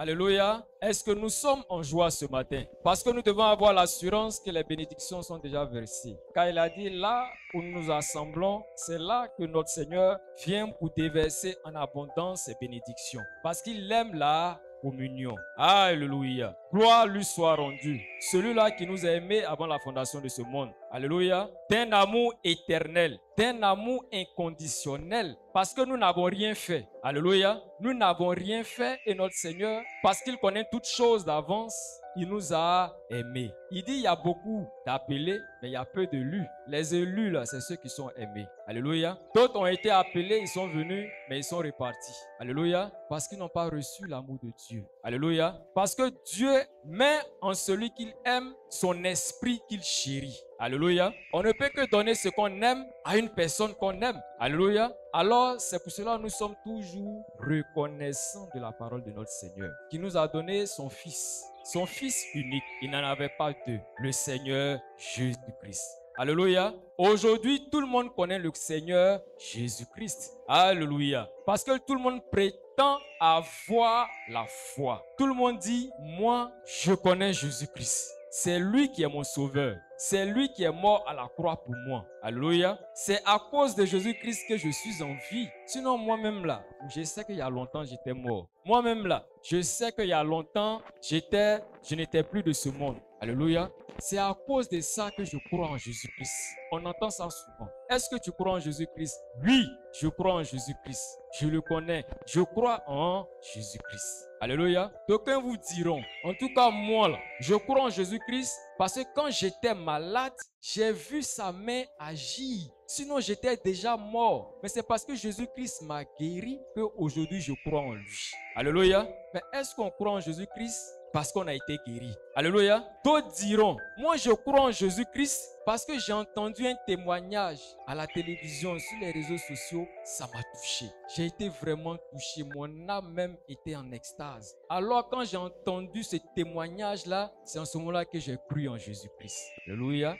Alléluia. Est-ce que nous sommes en joie ce matin? Parce que nous devons avoir l'assurance que les bénédictions sont déjà versées. Car il a dit, là où nous nous assemblons, c'est là que notre Seigneur vient pour déverser en abondance ses bénédictions. Parce qu'il aime la communion. Alléluia. Gloire lui soit rendue. Celui-là qui nous a aimés avant la fondation de ce monde. Alléluia. D'un amour éternel, d'un amour inconditionnel. Parce que nous n'avons rien fait. Alléluia. Nous n'avons rien fait et notre Seigneur, parce qu'il connaît toutes choses d'avance, il nous a aimés. Il dit il y a beaucoup d'appelés, mais il y a peu d'élus. Les élus, là, c'est ceux qui sont aimés. Alléluia. D'autres ont été appelés, ils sont venus, mais ils sont repartis. Alléluia. Parce qu'ils n'ont pas reçu l'amour de Dieu. Alléluia. Parce que Dieu met en celui qu'il aime son esprit qu'il chérit. Alléluia. On ne peut que donner ce qu'on aime à une personne qu'on aime. Alléluia. Alors, c'est pour cela que nous sommes toujours reconnaissants de la parole de notre Seigneur, qui nous a donné son Fils. Son Fils unique. Il n'en avait pas deux. Le Seigneur Jésus-Christ. Alléluia. Aujourd'hui, tout le monde connaît le Seigneur Jésus-Christ. Alléluia. Parce que tout le monde prétend avoir la foi. Tout le monde dit, moi, je connais Jésus-Christ. C'est lui qui est mon sauveur. C'est lui qui est mort à la croix pour moi. Alléluia. C'est à cause de Jésus-Christ que je suis en vie. Sinon, moi-même là, je sais qu'il y a longtemps, j'étais mort. Moi-même là, je sais qu'il y a longtemps, j'étais, je n'étais plus de ce monde. Alléluia. C'est à cause de ça que je crois en Jésus-Christ. On entend ça souvent. Est-ce que tu crois en Jésus-Christ? Oui, je crois en Jésus-Christ. Je le connais. Je crois en Jésus-Christ. Alléluia. D'aucuns vous diront, en tout cas moi là, je crois en Jésus-Christ parce que quand j'étais malade, j'ai vu sa main agir. Sinon, j'étais déjà mort. Mais c'est parce que Jésus-Christ m'a guéri que aujourd'hui je crois en lui. Alléluia. Mais est-ce qu'on croit en Jésus-Christ? Parce qu'on a été guéri. Alléluia. D'autres diront, moi je crois en Jésus-Christ parce que j'ai entendu un témoignage à la télévision, sur les réseaux sociaux, ça m'a touché. J'ai été vraiment touché, mon âme même était en extase. Alors quand j'ai entendu ce témoignage-là, c'est en ce moment-là que j'ai cru en Jésus-Christ. Alléluia.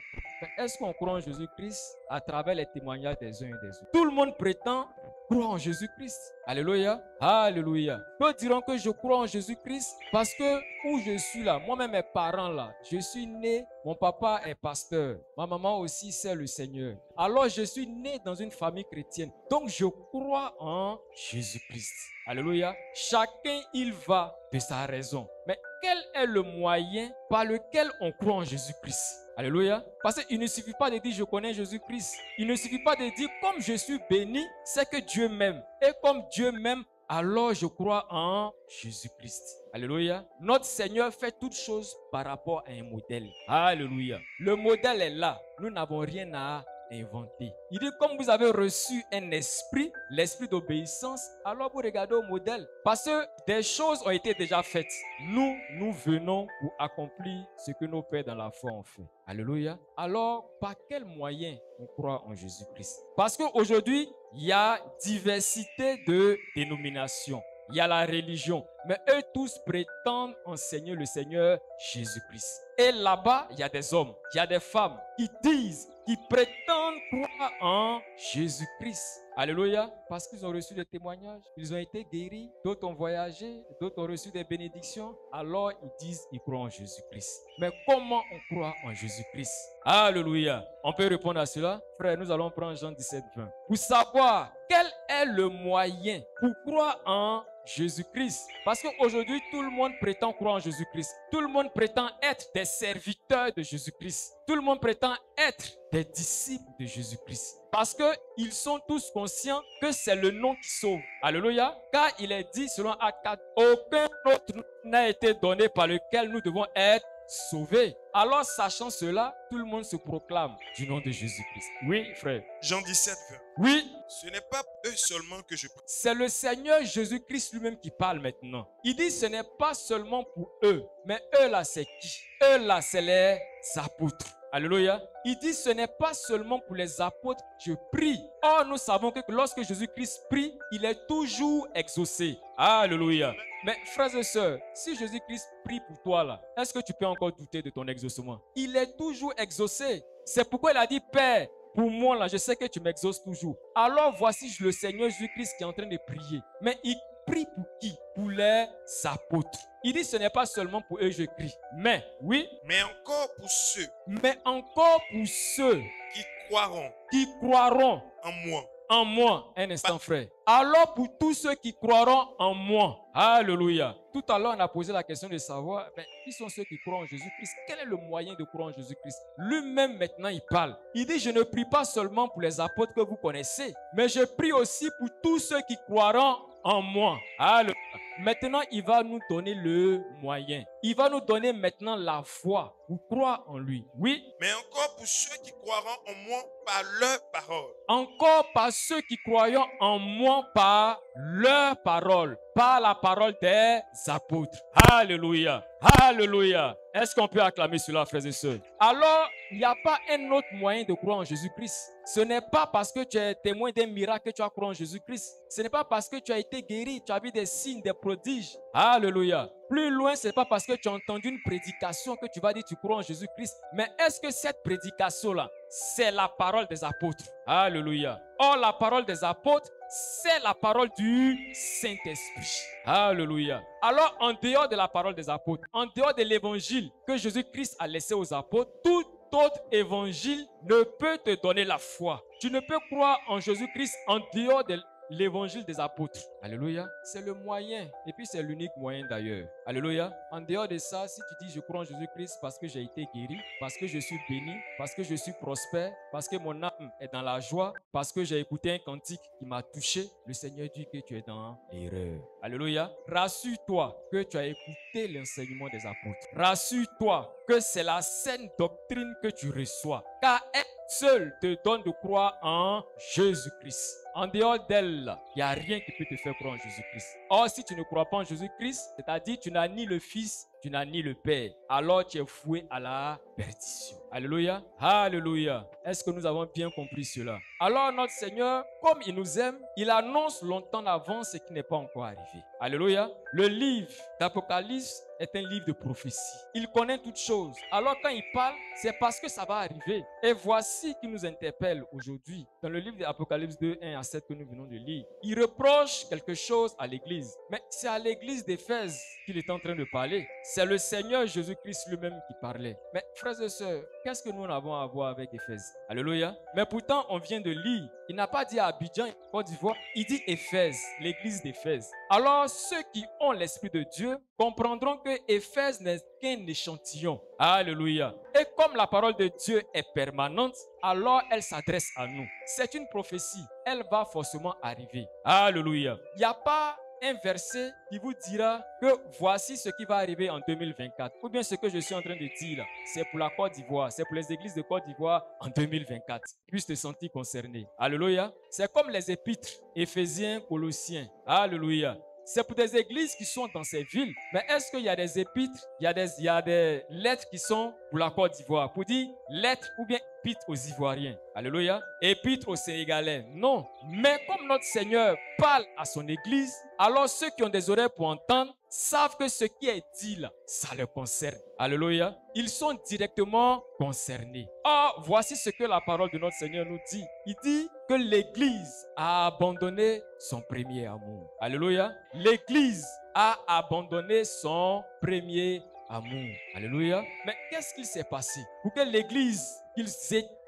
Est-ce qu'on croit en Jésus-Christ à travers les témoignages des uns et des autres? Tout le monde prétend croire en Jésus-Christ. Alléluia. Alléluia. D'autres diront que je crois en Jésus-Christ? Parce que où je suis là, moi-même mes parents là, je suis né, mon papa est pasteur, ma maman aussi c'est le Seigneur. Alors je suis né dans une famille chrétienne. Donc je crois en Jésus-Christ. Alléluia. Chacun il va de sa raison. Mais quel est le moyen par lequel on croit en Jésus-Christ? Alléluia. Parce qu'il ne suffit pas de dire je connais Jésus-Christ. Il ne suffit pas de dire comme je suis béni, c'est que Dieu m'aime. Et comme Dieu m'aime, alors je crois en Jésus-Christ. Alléluia. Notre Seigneur fait toutes choses par rapport à un modèle. Alléluia. Le modèle est là. Nous n'avons rien à inventer. Il dit, comme vous avez reçu un esprit, l'esprit d'obéissance, alors vous regardez au modèle. Parce que des choses ont été déjà faites. Nous, nous venons pour accomplir ce que nos pères dans la foi ont fait. Alléluia. Alors, par quel moyen on croit en Jésus-Christ? Parce qu'aujourd'hui, il y a diversité de dénominations. Il y a la religion. Mais eux tous prétendent enseigner le Seigneur Jésus-Christ. Et là-bas, il y a des hommes, il y a des femmes qui disent, qui prétendent croire en Jésus-Christ. Alléluia. Parce qu'ils ont reçu des témoignages, ils ont été guéris, d'autres ont voyagé, d'autres ont reçu des bénédictions. Alors ils disent, ils croient en Jésus-Christ. Mais comment on croit en Jésus-Christ? Alléluia. On peut répondre à cela? Frère, nous allons prendre Jean 17, 20. Pour savoir quel est le moyen pour croire en Jésus-Christ. Parce qu'aujourd'hui, tout le monde prétend croire en Jésus-Christ. Tout le monde prétend être des serviteurs de Jésus-Christ. Tout le monde prétend être des disciples de Jésus-Christ. Parce qu'ils sont tous conscients que c'est le nom qui sauve. Alléluia. Car il est dit selon Acte 4, aucun autre n'a été donné par lequel nous devons être sauvés. Alors, sachant cela, tout le monde se proclame du nom de Jésus-Christ. Oui, frère. Jean 17, 20. Oui. Ce n'est pas eux seulement que je prie. C'est le Seigneur Jésus-Christ lui-même qui parle maintenant. Il dit ce n'est pas seulement pour eux, mais eux là, c'est qui? Eux là, c'est les apôtres. Alléluia. Il dit ce n'est pas seulement pour les apôtres que je prie. Or, nous savons que lorsque Jésus-Christ prie, il est toujours exaucé. Alléluia. Mais frères et sœurs, si Jésus-Christ prie pour toi là, est-ce que tu peux encore douter de ton exaucement? Il est toujours exaucé. C'est pourquoi il a dit Père, pour moi là, je sais que tu m'exauces toujours. Alors voici le Seigneur Jésus-Christ qui est en train de prier. Mais il prie pour qui? Pour les apôtres. Il dit ce n'est pas seulement pour eux que je crie, mais oui, mais encore pour ceux mais encore pour ceux qui croiront qui croiront en moi. En moi. Un instant, frère. Alors pour tous ceux qui croiront en moi. Alléluia. Tout à l'heure, on a posé la question de savoir, ben, qui sont ceux qui croient en Jésus-Christ? Quel est le moyen de croire en Jésus-Christ? Lui-même, maintenant, il parle. Il dit, je ne prie pas seulement pour les apôtres que vous connaissez, mais je prie aussi pour tous ceux qui croiront en moi. Alléluia. Maintenant, il va nous donner le moyen. Il va nous donner maintenant la foi pour croire en lui. Oui, Mais encore pour ceux qui croiront en moi par leur parole. encore par ceux qui croyons en moi par leur parole, par la parole des apôtres. Alléluia. Alléluia. Est-ce qu'on peut acclamer cela, frères et sœurs? Alors, il n'y a pas un autre moyen de croire en Jésus-Christ. Ce n'est pas parce que tu es témoin d'un miracle que tu as croire en Jésus-Christ. Ce n'est pas parce que tu as été guéri, tu as vu des signes, des prodiges. Alléluia. Plus loin, ce n'est pas parce que tu as entendu une prédication que tu vas dire tu crois en Jésus-Christ. Mais est-ce que cette prédication-là, c'est la parole des apôtres? Alléluia. Or, la parole des apôtres, c'est la parole du Saint-Esprit. Alléluia. Alors, en dehors de la parole des apôtres, en dehors de l'évangile que Jésus-Christ a laissé aux apôtres, tout autre évangile ne peut te donner la foi. Tu ne peux croire en Jésus-Christ en dehors de l'évangile des apôtres. Alléluia. C'est le moyen. Et puis c'est l'unique moyen d'ailleurs. Alléluia. En dehors de ça, si tu dis je crois en Jésus-Christ parce que j'ai été guéri, parce que je suis béni, parce que je suis prospère, parce que mon âme est dans la joie, parce que j'ai écouté un cantique qui m'a touché, le Seigneur dit que tu es dans l'erreur. Alléluia. Rassure-toi que tu as écouté l'enseignement des apôtres. Rassure-toi que c'est la saine doctrine que tu reçois. Car elle seule te donne de croire en Jésus-Christ. En dehors d'elle, il n'y a rien qui peut te faire croire en Jésus-Christ. Or, si tu ne crois pas en Jésus-Christ, c'est-à-dire tu n'as ni le Fils, tu n'as ni le Père, alors tu es foué à la perdition. Alléluia. Alléluia. Est-ce que nous avons bien compris cela? Alors notre Seigneur, comme il nous aime, il annonce longtemps avant ce qui n'est pas encore arrivé. Alléluia. Le livre d'Apocalypse est un livre de prophétie. Il connaît toutes choses. Alors quand il parle, c'est parce que ça va arriver. Et voici qui nous interpelle aujourd'hui dans le livre d'Apocalypse 2, 1 à 7 que nous venons de lire. Il reproche quelque chose à l'église. Mais c'est à l'église d'Éphèse qu'il est en train de parler. C'est le Seigneur Jésus-Christ lui-même qui parlait. Mais frères et sœurs, qu'est-ce que nous avons à voir avec Éphèse? Alléluia. Mais pourtant, on vient de lire. Il n'a pas dit Abidjan, Côte d'Ivoire. Il dit Éphèse, l'église d'Éphèse. Alors, ceux qui ont l'Esprit de Dieu comprendront que Éphèse n'est qu'un échantillon. Alléluia. Et comme la parole de Dieu est permanente, alors elle s'adresse à nous. C'est une prophétie. Elle va forcément arriver. Alléluia. Il n'y a pas un verset qui vous dira que voici ce qui va arriver en 2024. Ou bien ce que je suis en train de dire c'est pour la Côte d'Ivoire, c'est pour les églises de Côte d'Ivoire en 2024. Puisse te sentir concerné. Alléluia. C'est comme les épîtres, Éphésiens, Colossiens. Alléluia. C'est pour des églises qui sont dans ces villes. Mais est-ce qu'il y a des épîtres, il y a des, il y a des lettres qui sont pour la Côte d'Ivoire Pour dire lettres ou bien épîtres aux Ivoiriens. Alléluia. Épîtres aux Sénégalais. Non. Mais comme notre Seigneur parle à son église, alors ceux qui ont des oreilles pour entendre savent que ce qui est dit là, ça les concerne. Alléluia. Ils sont directement concernés. Or, voici ce que la parole de notre Seigneur nous dit. Il dit que l'Église a abandonné son premier amour. Alléluia. L'Église a abandonné son premier amour. Alléluia. Mais qu'est-ce qui s'est passé pour que l'Église qu'il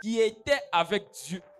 qui était avec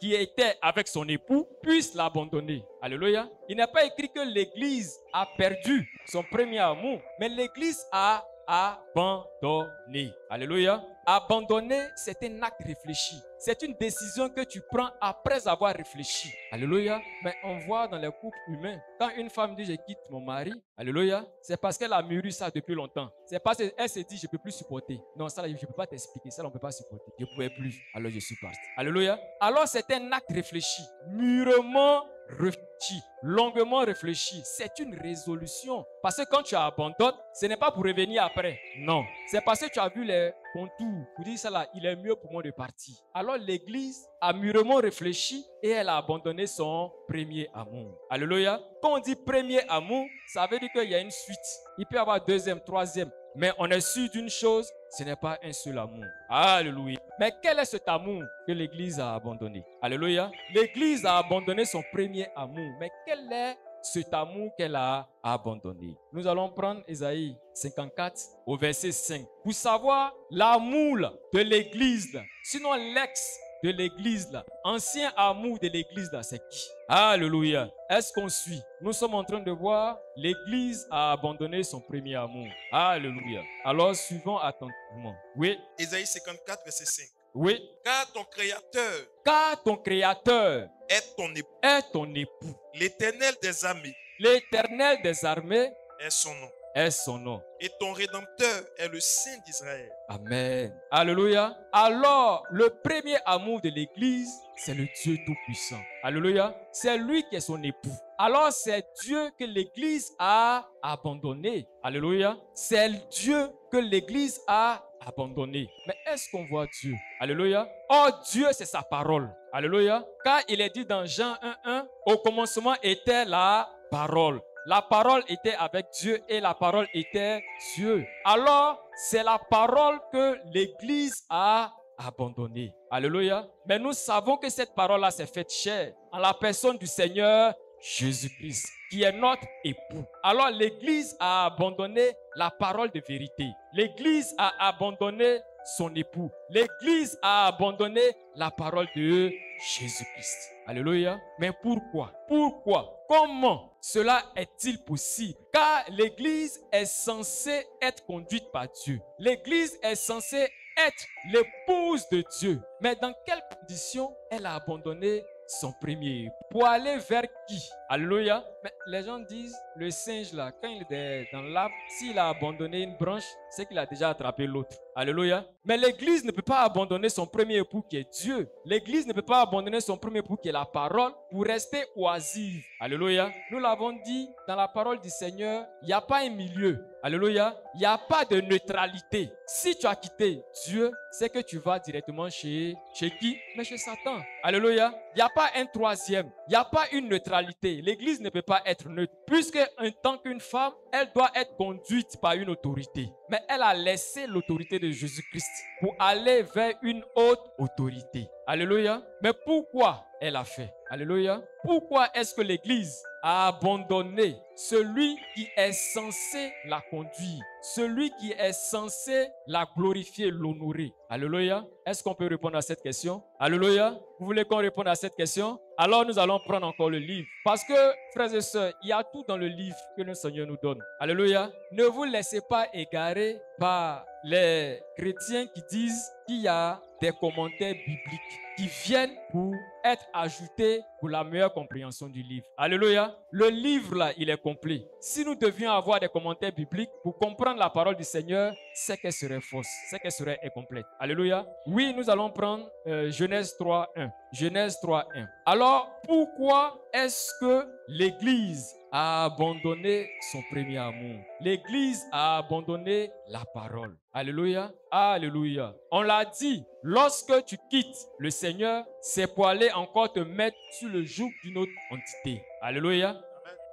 qui était avec son époux, puisse l'abandonner? Alléluia. Il n'est pas écrit que l'Église a perdu son premier amour, mais l'Église a abandonné. Alléluia. Abandonner, c'est un acte réfléchi. C'est une décision que tu prends après avoir réfléchi. Alléluia. Mais on voit dans les couples humains, quand une femme dit je quitte mon mari, Alléluia, c'est parce qu'elle a mûri ça depuis longtemps. C'est parce qu'elle s'est dit je peux plus supporter. Non, ça là, je ne peux pas t'expliquer. Ça on ne peut pas supporter. Je ne pouvais plus. Alors je suis parti. Alléluia. Alors c'est un acte réfléchi, mûrement réfléchi, longuement réfléchi. C'est une résolution. Parce que quand tu abandonnes, ce n'est pas pour revenir après. Non. C'est parce que tu as vu les contours. Pour dire ça là, il est mieux pour moi de partir. Alors l'église a mûrement réfléchi et elle a abandonné son premier amour. Alléluia. Quand on dit premier amour, ça veut dire qu'il y a une suite. Il peut y avoir deuxième, troisième. Mais on est sûr d'une chose, ce n'est pas un seul amour. Alléluia. Mais quel est cet amour que l'Église a abandonné? Alléluia. L'Église a abandonné son premier amour. Mais quel est cet amour qu'elle a abandonné? Nous allons prendre Ésaïe 54 au verset 5 pour savoir l'amour de l'église, sinon l'ex de l'église, là, ancien amour de l'église, là, c'est qui? Alléluia. Est-ce qu'on suit? Nous sommes en train de voir l'église a abandonné son premier amour. Alléluia. Alors suivons attentivement. Oui, Ésaïe 54, verset 5. oui. Car ton Créateur Car ton créateur est ton époux. est ton époux. L'éternel des armées L'éternel des armées est son nom. Est son nom. Et ton Rédempteur est le Saint d'Israël. Amen. Alléluia. Alors, le premier amour de l'Église, c'est le Dieu Tout-Puissant. Alléluia. C'est lui qui est son époux. Alors, c'est Dieu que l'Église a abandonné. Alléluia. C'est Dieu que l'Église a abandonné. Mais est-ce qu'on voit Dieu? Alléluia. Oh, Dieu, c'est sa parole. Alléluia. Car il est dit dans Jean 1.1, au commencement était la parole. La parole était avec Dieu et la parole était Dieu. Alors, c'est la parole que l'Église a abandonnée. Alléluia. Mais nous savons que cette parole-là s'est faite chair en la personne du Seigneur Jésus-Christ, qui est notre époux. Alors l'Église a abandonné la parole de vérité. L'Église a abandonné son époux. L'Église a abandonné la parole de Jésus-Christ. Alléluia. Mais pourquoi? Pourquoi? Comment cela est-il possible? Car l'Église est censée être conduite par Dieu. L'Église est censée être l'épouse de Dieu. Mais dans quelles conditions elle a abandonné son premier? Pour aller vers qui? Alléluia. Les gens disent, le singe là, quand il est dans l'arbre, s'il a abandonné une branche, c'est qu'il a déjà attrapé l'autre. Alléluia. Mais l'Église ne peut pas abandonner son premier époux qui est Dieu. L'Église ne peut pas abandonner son premier époux qui est la parole pour rester oisive. Alléluia. Nous l'avons dit dans la parole du Seigneur, il n'y a pas un milieu. Alléluia. Il n'y a pas de neutralité. Si tu as quitté Dieu, c'est que tu vas directement chez, chez qui? Mais chez Satan. Alléluia. Il n'y a pas un troisième. Il n'y a pas une neutralité. L'Église ne peut pas être neutre. Puisque en tant qu'une femme, elle doit être conduite par une autorité. Mais elle a laissé l'autorité de Jésus-Christ pour aller vers une haute autorité. Alléluia. Mais pourquoi elle a fait? Alléluia. Pourquoi est-ce que l'Église a abandonné celui qui est censé la conduire, celui qui est censé la glorifier, l'honorer? Alléluia. Est-ce qu'on peut répondre à cette question? Alléluia. Vous voulez qu'on réponde à cette question? Alors nous allons prendre encore le livre. Parce que, frères et sœurs, il y a tout dans le livre que le Seigneur nous donne. Alléluia. Ne vous laissez pas égarer par les chrétiens qui disent qu'il y a des commentaires bibliques qui viennent pour être ajoutés pour la meilleure compréhension du livre. Alléluia. Le livre là, il est complet. Si nous devions avoir des commentaires bibliques pour comprendre la parole du Seigneur, c'est qu'elle serait fausse, c'est qu'elle serait incomplète. Alléluia. Oui, nous allons prendre euh, Genèse 3, 1. Genèse 3, 1. Alors, pourquoi est-ce que l'Église a abandonné son premier amour? L'Église a abandonné la parole. Alléluia. Alléluia. On l'a dit, lorsque tu quittes le Seigneur, c'est pour aller encore te mettre sur le joug d'une autre entité. Alléluia.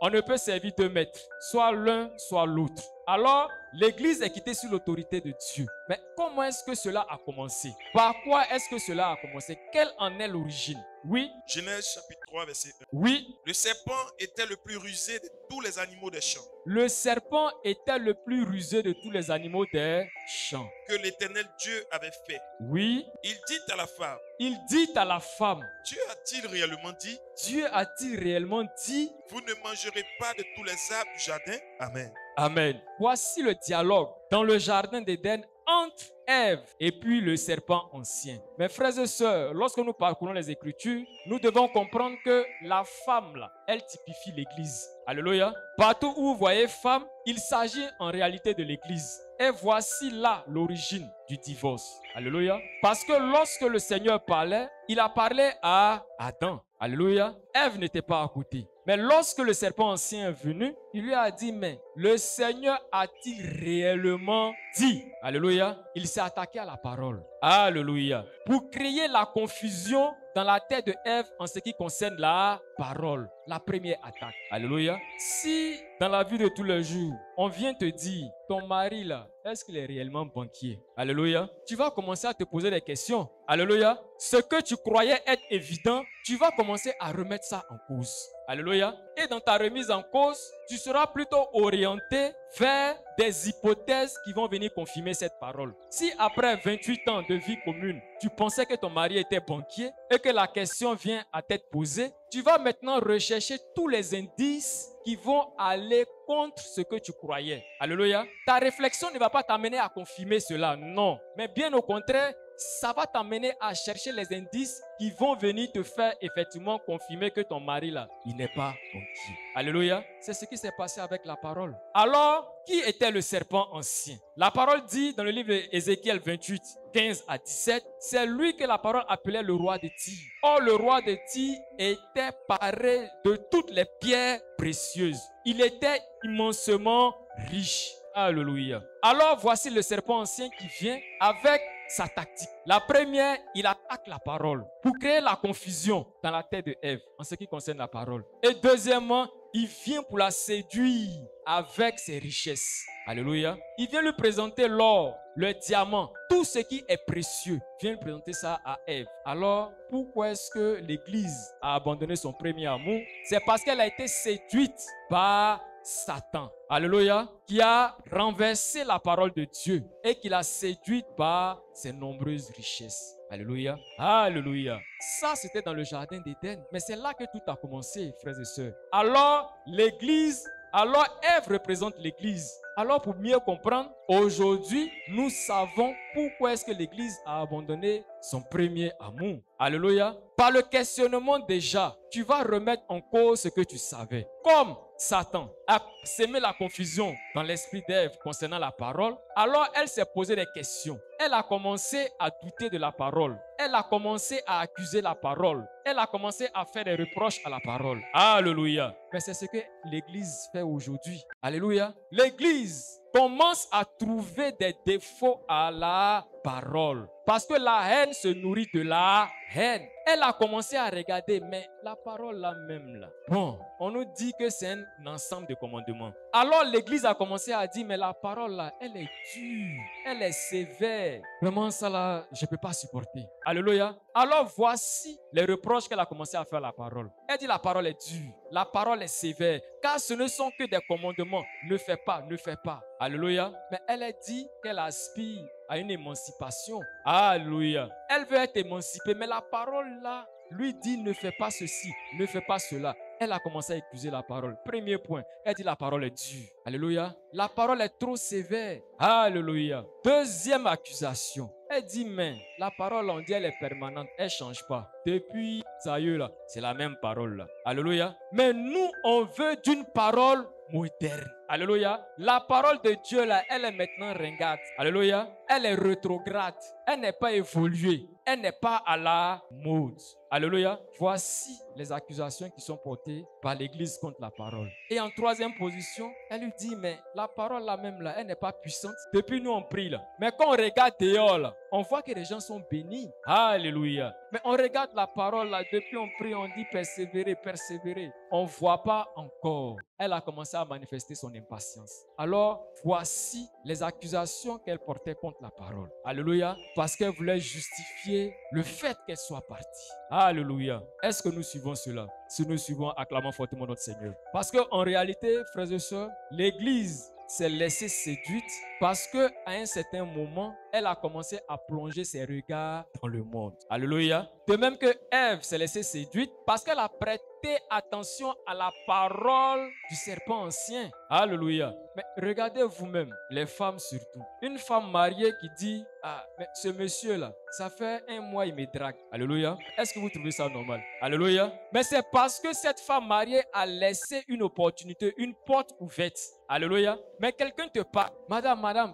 On ne peut servir deux maîtres, soit l'un, soit l'autre. Alors, l'Église est quittée sous l'autorité de Dieu. Mais comment est-ce que cela a commencé? Par quoi est-ce que cela a commencé? Quelle en est l'origine? Oui, Genèse chapitre 3, verset 1. oui, Le serpent était le plus rusé de tous les animaux des champs. Le serpent était le plus rusé de tous les animaux des champs. que l'Éternel Dieu avait fait. Oui, Il dit à la femme, il dit à la femme, Dieu a-t-il réellement dit, Dieu a-t-il réellement dit? Vous ne mangerez pas de tous les arbres du jardin? Amen. Amen. Voici le dialogue dans le jardin d'Éden entre Ève et puis le serpent ancien. Mes frères et sœurs, lorsque nous parcourons les Écritures, nous devons comprendre que la femme, là, elle typifie l'Église. Alléluia. Partout où vous voyez femme, il s'agit en réalité de l'Église. Et voici là l'origine du divorce. Alléluia. Parce que lorsque le Seigneur parlait, il a parlé à Adam. Alléluia. Ève n'était pas à côté. Mais lorsque le serpent ancien est venu, il lui a dit, mais le Seigneur a-t-il réellement dit? Alléluia. Il s'est attaqué à la parole. Alléluia. Pour créer la confusion dans la tête de Ève en ce qui concerne la parole. La première attaque. Alléluia. Si dans la vie de tous les jours, on vient te dire, ton mari là, est-ce qu'il est réellement banquier? Alléluia. Tu vas commencer à te poser des questions. Alléluia. Ce que tu croyais être évident, tu vas commencer à remettre ça en cause. Alléluia. Et dans ta remise en cause, tu seras plutôt orienté vers des hypothèses qui vont venir confirmer cette parole. Si après 28 ans de vie commune, tu pensais que ton mari était banquier et que la question vient à t'être posée, tu vas maintenant rechercher tous les indices qui vont aller contre ce que tu croyais. Alléluia. Ta réflexion ne va pas t'amener à confirmer cela, non. Mais bien au contraire, ça va t'amener à chercher les indices qui vont venir te faire effectivement confirmer que ton mari là, il n'est pas banquier. Alléluia. C'est ce qui s'est passé avec la parole. Alors, qui était le serpent ancien? La parole dit dans le livre d'Ézéchiel 28, 15 à 17, c'est lui que la parole appelait le roi de Tyr. Or, le roi de Tyr était paré de toutes les pierres précieuses. Il était immensément riche. Alléluia. Alors voici le serpent ancien qui vient avec sa tactique. La première, il attaque la parole pour créer la confusion dans la tête de en ce qui concerne la parole. Et deuxièmement, il vient pour la séduire avec ses richesses. Alléluia. Il vient lui présenter l'or, le diamant, tout ce qui est précieux. Il vient lui présenter ça à Ève. Alors, pourquoi est-ce que l'Église a abandonné son premier amour? C'est parce qu'elle a été séduite par Satan. Alléluia. Qui a renversé la parole de Dieu et qui l'a séduite par ses nombreuses richesses. Alléluia. Alléluia. Ça, c'était dans le jardin d'Éden. Mais c'est là que tout a commencé, frères et sœurs. Alors, l'Église, alors Ève représente l'Église. Alors, pour mieux comprendre, aujourd'hui, nous savons pourquoi est-ce que l'Église a abandonné son premier amour. Alléluia. Par le questionnement déjà, tu vas remettre en cause ce que tu savais. Comme Satan a sémé la confusion dans l'esprit d'Ève concernant la parole, alors elle s'est posé des questions. Elle a commencé à douter de la parole. Elle a commencé à accuser la parole. Elle a commencé à faire des reproches à la parole. Alléluia. Mais c'est ce que l'Église fait aujourd'hui. Alléluia. L'Église commence à trouver des défauts à la parole. Parce que la haine se nourrit de la haine. Elle a commencé à regarder, mais la parole là même là. Bon, on nous dit que c'est un ensemble de commandements. Alors l'église a commencé à dire, mais la parole là, elle est dure, elle est sévère. Vraiment ça là, je ne peux pas supporter. Alléluia. Alors voici les reproches qu'elle a commencé à faire à la parole. Elle dit la parole est dure, la parole est sévère, car ce ne sont que des commandements. Ne fais pas, ne fais pas. Alléluia. Mais elle a dit qu'elle aspire à une émancipation. Alléluia. Elle veut être émancipée, mais la parole là lui dit ne fais pas ceci, ne fais pas cela. Elle a commencé à accuser la parole. Premier point, elle dit la parole est dure. Alléluia. La parole est trop sévère. Alléluia. Deuxième accusation. Elle dit, mais la parole, on dit, elle est permanente. Elle ne change pas. Depuis ça c'est la même parole. Alléluia. Mais nous, on veut d'une parole moderne. Alléluia. La parole de Dieu là, elle est maintenant ringade. Alléluia. Elle est rétrograde. Elle n'est pas évoluée. Elle n'est pas à la mode. Alléluia. Voici les accusations qui sont portées par l'Église contre la parole. Et en troisième position, elle lui dit, mais la parole là même là, elle n'est pas puissante. Depuis nous on prie là. Mais quand on regarde dehors on voit que les gens sont bénis. Alléluia. Mais on regarde la parole là, depuis on prie, on dit persévérer, persévérer. On ne voit pas encore. Elle a commencé à manifester son Alors, voici les accusations qu'elle portait contre la parole. Alléluia. Parce qu'elle voulait justifier le fait qu'elle soit partie. Alléluia. Est-ce que nous suivons cela? Si nous suivons, acclamons fortement notre Seigneur. Parce qu'en réalité, frères et sœurs, l'Église s'est laissée séduite parce que à un certain moment, elle a commencé à plonger ses regards dans le monde. Alléluia. De même que Ève s'est laissée séduite parce qu'elle a prêté attention à la parole du serpent ancien. Alléluia. Mais regardez vous-même, les femmes surtout. Une femme mariée qui dit, ah, mais ce monsieur-là, ça fait un mois, il me drague. Alléluia. Est-ce que vous trouvez ça normal? Alléluia. Mais c'est parce que cette femme mariée a laissé une opportunité, une porte ouverte. Alléluia. Mais quelqu'un te parle, madame, madame,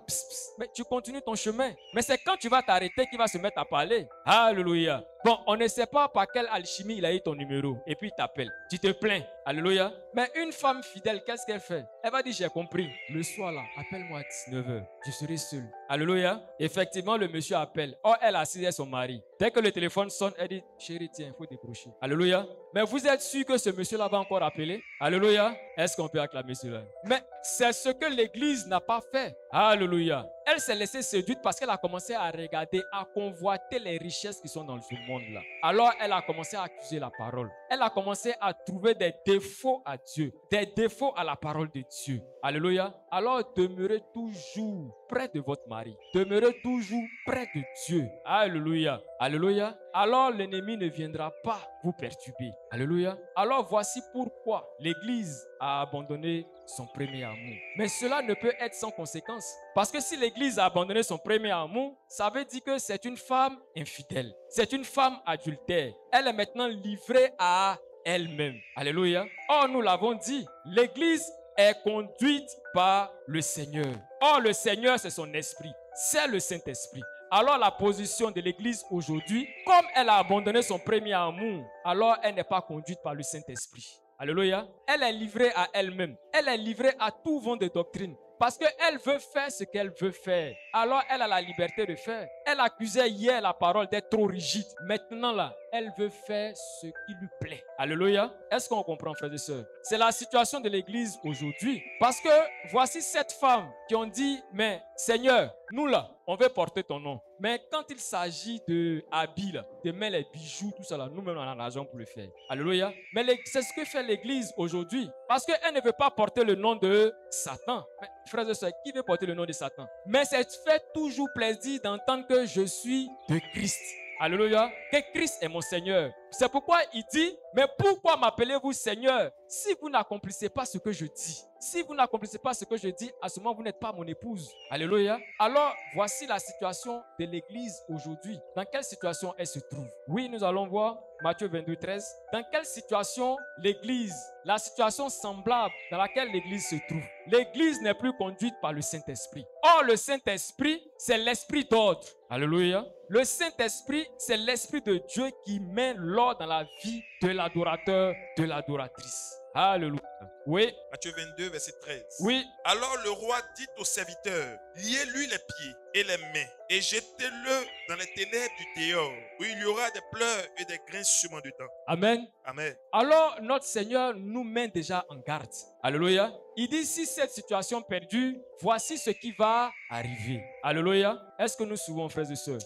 mais tu continues ton chemin. Mais c'est quand tu vas t'arrêter qu'il va se mettre à parler. Alléluia. Bon, on ne sait pas par quelle alchimie il a eu ton numéro et puis il t'appelle. Tu te plains. Alléluia. Mais une femme fidèle, qu'est-ce qu'elle fait? Elle va dire, j'ai compris. Le soir là, appelle-moi à 19h. Je serai seul. Alléluia. Effectivement, le monsieur appelle. Oh, elle assise son mari. Dès que le téléphone sonne, elle dit, chérie, tiens, il faut décrocher. Alléluia. Mais vous êtes sûr que ce monsieur-là va encore appeler? Alléluia. Est-ce qu'on peut acclamer cela? Mais c'est ce que l'Église n'a pas fait. Alléluia. Elle s'est laissée séduite parce qu'elle a commencé à regarder, à convoiter les richesses qui sont dans ce monde-là. Alors elle a commencé à accuser la parole. Elle a commencé à trouver des défauts à Dieu, des défauts à la parole de Dieu. Alléluia. Alors demeurez toujours près de votre mari. Demeurez toujours près de Dieu. Alléluia. Alléluia. Alors l'ennemi ne viendra pas vous perturber. Alléluia. Alors voici pourquoi l'Église a abandonné son premier amour. Mais cela ne peut être sans conséquence. Parce que si l'Église a abandonné son premier amour, ça veut dire que c'est une femme infidèle. C'est une femme adultère. Elle est maintenant livrée à elle-même. Alléluia. Or, nous l'avons dit, l'Église est conduite par le Seigneur. Or, le Seigneur, c'est son esprit. C'est le Saint-Esprit. Alors la position de l'Église aujourd'hui, comme elle a abandonné son premier amour, alors elle n'est pas conduite par le Saint-Esprit. Alléluia. Elle est livrée à elle-même. Elle est livrée à tout vent de doctrine. Parce qu'elle veut faire ce qu'elle veut faire. Alors elle a la liberté de faire. Elle accusait hier la parole d'être trop rigide. Maintenant là, elle veut faire ce qui lui plaît. Alléluia. Est-ce qu'on comprend, frères et sœurs? C'est la situation de l'Église aujourd'hui. Parce que voici sept femmes qui ont dit, mais Seigneur, nous là, on veut porter ton nom. Mais quand il s'agit de habits, de mettre les bijoux, tout ça nous-mêmes on a l'argent pour le faire. Alléluia. Mais c'est ce que fait l'Église aujourd'hui. Parce qu'elle ne veut pas porter le nom de Satan. Mais, frères et sœurs, qui veut porter le nom de Satan? Mais c'est fait toujours plaisir d'entendre que je suis de Christ. Alléluia. Que Christ est mon Seigneur. C'est pourquoi il dit, mais pourquoi m'appelez-vous Seigneur si vous n'accomplissez pas ce que je dis? Si vous n'accomplissez pas ce que je dis, à ce moment, vous n'êtes pas mon épouse. Alléluia. Alors, voici la situation de l'Église aujourd'hui. Dans quelle situation elle se trouve? Oui, nous allons voir Matthieu 22, 13. Dans quelle situation l'Église, la situation semblable dans laquelle l'Église se trouve? L'Église n'est plus conduite par le Saint-Esprit. Or, le Saint-Esprit, c'est l'Esprit d'ordre. Alléluia. Le Saint-Esprit, c'est l'Esprit de Dieu qui met l'ordre dans la vie de l'adorateur, de l'adoratrice. Alléluia. Oui. Matthieu 22, verset 13. Oui. Alors le roi dit au serviteur, liez-lui les pieds et les mains et jetez-le dans les ténèbres du dehors, où il y aura des pleurs et des grincements de dents. Amen. Amen. Alors notre Seigneur nous met déjà en garde. Alléluia. Il dit, si cette situation perdue, voici ce qui va arriver. Alléluia. Est-ce que nous suivons, frères et sœurs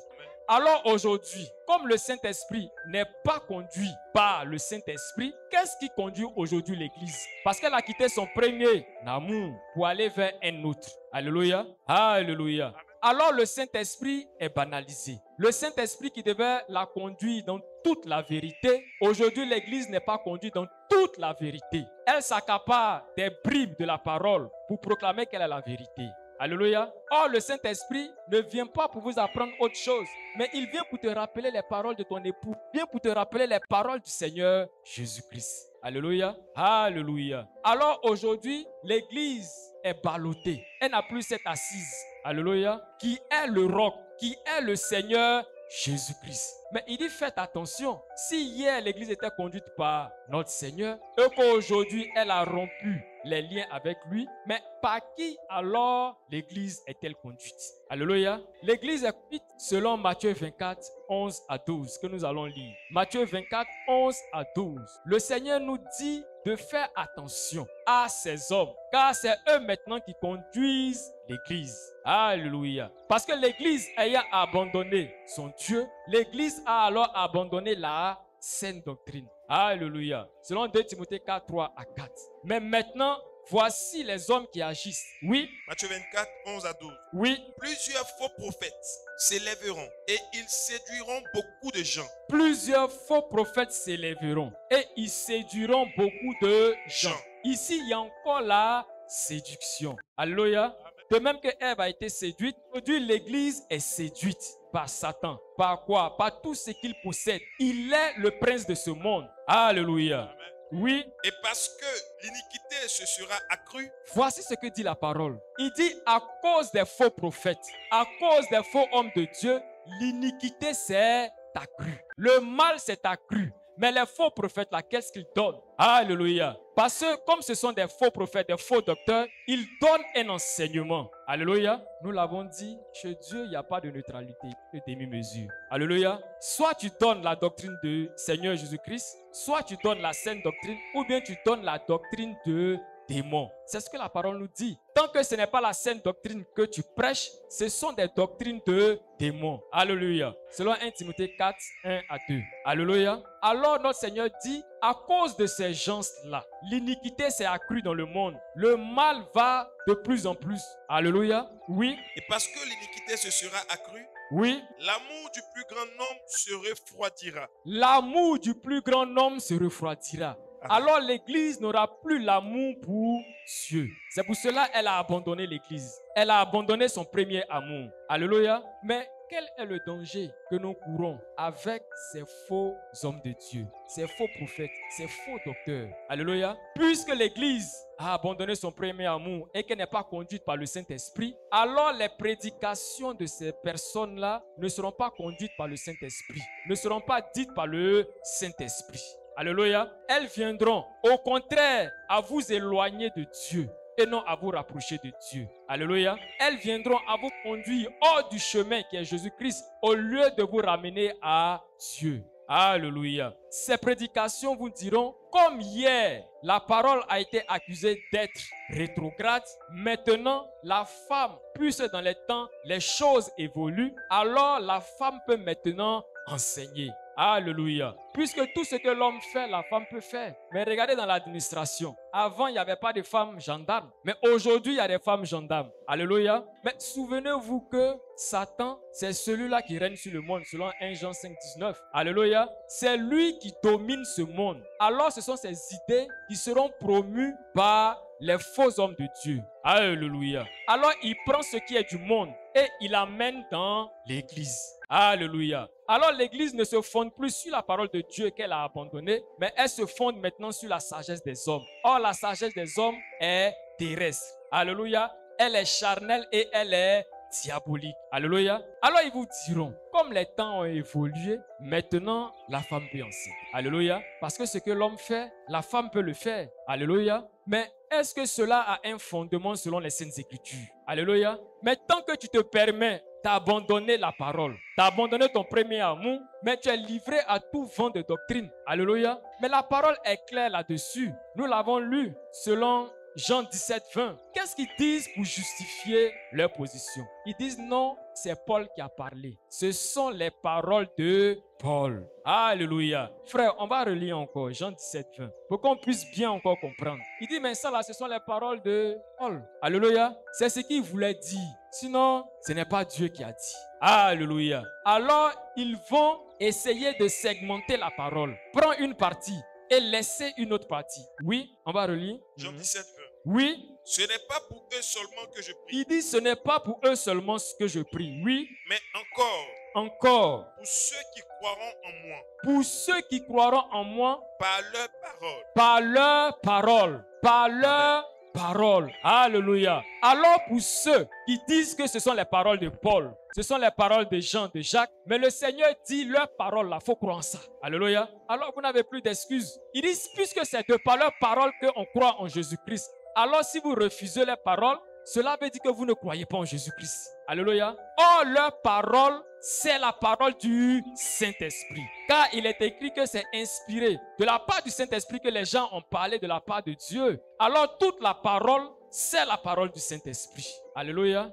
alors aujourd'hui, comme le Saint-Esprit n'est pas conduit par le Saint-Esprit, qu'est-ce qui conduit aujourd'hui l'Église? Parce qu'elle a quitté son premier amour pour aller vers un autre. Alléluia. Alléluia. Alors le Saint-Esprit est banalisé. Le Saint-Esprit qui devait la conduire dans toute la vérité, aujourd'hui l'Église n'est pas conduite dans toute la vérité. Elle s'accapare des bribes de la parole pour proclamer qu'elle est la vérité. Alléluia. Or, le Saint-Esprit ne vient pas pour vous apprendre autre chose, mais il vient pour te rappeler les paroles de ton époux, il vient pour te rappeler les paroles du Seigneur Jésus-Christ. Alléluia. Alléluia. Alors aujourd'hui, l'Église est ballottée. Elle n'a plus cette assise. Alléluia. Qui est le roc, qui est le Seigneur Jésus-Christ. Mais il dit faites attention. Si hier l'église était conduite par notre Seigneur et qu'aujourd'hui elle a rompu les liens avec lui, mais par qui alors l'église est-elle conduite? Alléluia. L'église est conduite selon Matthieu 24, 11 à 12 que nous allons lire. Matthieu 24, 11 à 12. Le Seigneur nous dit de faire attention à ces hommes, car c'est eux maintenant qui conduisent l'église. Alléluia. Parce que l'église ayant abandonné son Dieu, l'église a alors abandonné la saine doctrine. Alléluia. Selon 2 Timothée 4, 3 à 4. Mais maintenant, voici les hommes qui agissent. Oui. Matthieu 24, 11 à 12. Oui. Plusieurs faux prophètes s'élèveront et ils séduiront beaucoup de gens. Plusieurs faux prophètes s'élèveront et ils séduiront beaucoup de gens. Ici, il y a encore la séduction. Alléluia. De même que Ève a été séduite, aujourd'hui l'église est séduite par Satan. Par quoi? Par tout ce qu'il possède. Il est le prince de ce monde. Alléluia. Oui. Et parce que l'iniquité se sera accrue. Voici ce que dit la parole. Il dit à cause des faux prophètes, à cause des faux hommes de Dieu, l'iniquité s'est accrue. Le mal s'est accru. Mais les faux prophètes, là, qu'est-ce qu'ils donnent? Alléluia. Parce que comme ce sont des faux prophètes, des faux docteurs, ils donnent un enseignement. Alléluia. Nous l'avons dit, chez Dieu, il n'y a pas de neutralité, de demi-mesure. Alléluia. Soit tu donnes la doctrine du Seigneur Jésus-Christ, soit tu donnes la saine doctrine, ou bien tu donnes la doctrine de démons. C'est ce que la parole nous dit. Tant que ce n'est pas la saine doctrine que tu prêches, ce sont des doctrines de démons. Alléluia. Selon 1 Timothée 4, 1 à 2. Alléluia. Alors notre Seigneur dit, à cause de ces gens-là, l'iniquité s'est accrue dans le monde. Le mal va de plus en plus. Alléluia. Oui. Et parce que l'iniquité se sera accrue, oui. L'amour du plus grand nombre se refroidira. L'amour du plus grand nombre se refroidira. Ah. Alors l'Église n'aura plus l'amour pour Dieu. C'est pour cela qu'elle a abandonné l'Église. Elle a abandonné son premier amour. Alléluia. Mais quel est le danger que nous courons avec ces faux hommes de Dieu, ces faux prophètes, ces faux docteurs? Alléluia. Puisque l'Église a abandonné son premier amour et qu'elle n'est pas conduite par le Saint-Esprit, alors les prédications de ces personnes-là ne seront pas conduites par le Saint-Esprit, ne seront pas dites par le Saint-Esprit. Alléluia. Elles viendront au contraire à vous éloigner de Dieu et non à vous rapprocher de Dieu. Alléluia. Elles viendront à vous conduire hors du chemin qui est Jésus-Christ au lieu de vous ramener à Dieu. Alléluia. Ces prédications vous diront, comme hier, la parole a été accusée d'être rétrograde, maintenant la femme, puisque dans les temps, les choses évoluent, alors la femme peut maintenant enseigner. Alléluia. Puisque tout ce que l'homme fait, la femme peut faire. Mais regardez dans l'administration. Avant, il n'y avait pas de femmes gendarmes. Mais aujourd'hui, il y a des femmes gendarmes. Alléluia. Mais souvenez-vous que Satan, c'est celui-là qui règne sur le monde, selon 1 Jean 5, 19. Alléluia. C'est lui qui domine ce monde. Alors, ce sont ces idées qui seront promues par les faux hommes de Dieu. Alléluia. Alors, il prend ce qui est du monde et il l'amène dans l'église. Alléluia. Alors l'église ne se fonde plus sur la parole de Dieu qu'elle a abandonnée, mais elle se fonde maintenant sur la sagesse des hommes. Or la sagesse des hommes est terrestre. Alléluia. Elle est charnelle et elle est diabolique. Alléluia. Alors ils vous diront, comme les temps ont évolué, maintenant la femme peut enseigner. Alléluia. Parce que ce que l'homme fait, la femme peut le faire. Alléluia. Mais est-ce que cela a un fondement selon les Saintes Écritures? Alléluia. Mais tant que tu te permets d'abandonner la parole, d'abandonner ton premier amour, mais tu es livré à tout vent de doctrine. Alléluia. Mais la parole est claire là-dessus. Nous l'avons lu selon Jean 17, 20. Qu'est-ce qu'ils disent pour justifier leur position? Ils disent non, c'est Paul qui a parlé. Ce sont les paroles de Paul. Alléluia. Frère, on va relire encore Jean 17, 20 pour qu'on puisse bien encore comprendre. Il dit, mais ça là, ce sont les paroles de Paul. Alléluia. C'est ce qu'il voulait dire. Sinon, ce n'est pas Dieu qui a dit. Alléluia. Alors, ils vont essayer de segmenter la parole. Prends une partie et laisser une autre partie. Oui, on va relire. Jean 17, 20. Oui. Ce n'est pas pour eux seulement que je prie. Il dit, ce n'est pas pour eux seulement que je prie. Oui. Mais encore. Encore. Pour ceux qui croiront en moi. Pour ceux qui croiront en moi. Par leur parole. Par leur parole. Par leur parole. Alléluia. Alors pour ceux qui disent que ce sont les paroles de Paul, ce sont les paroles de Jean, de Jacques, mais le Seigneur dit leur parole là, faut croire en ça. Alléluia. Alors vous n'avez plus d'excuses. Ils disent puisque c'est de par leur parole qu'on croit en Jésus-Christ. Alors si vous refusez les paroles, cela veut dire que vous ne croyez pas en Jésus-Christ. Alléluia. Or, leur parole, c'est la parole du Saint-Esprit. Car il est écrit que c'est inspiré de la part du Saint-Esprit que les gens ont parlé de la part de Dieu. Alors, toute la parole, c'est la parole du Saint-Esprit. Alléluia.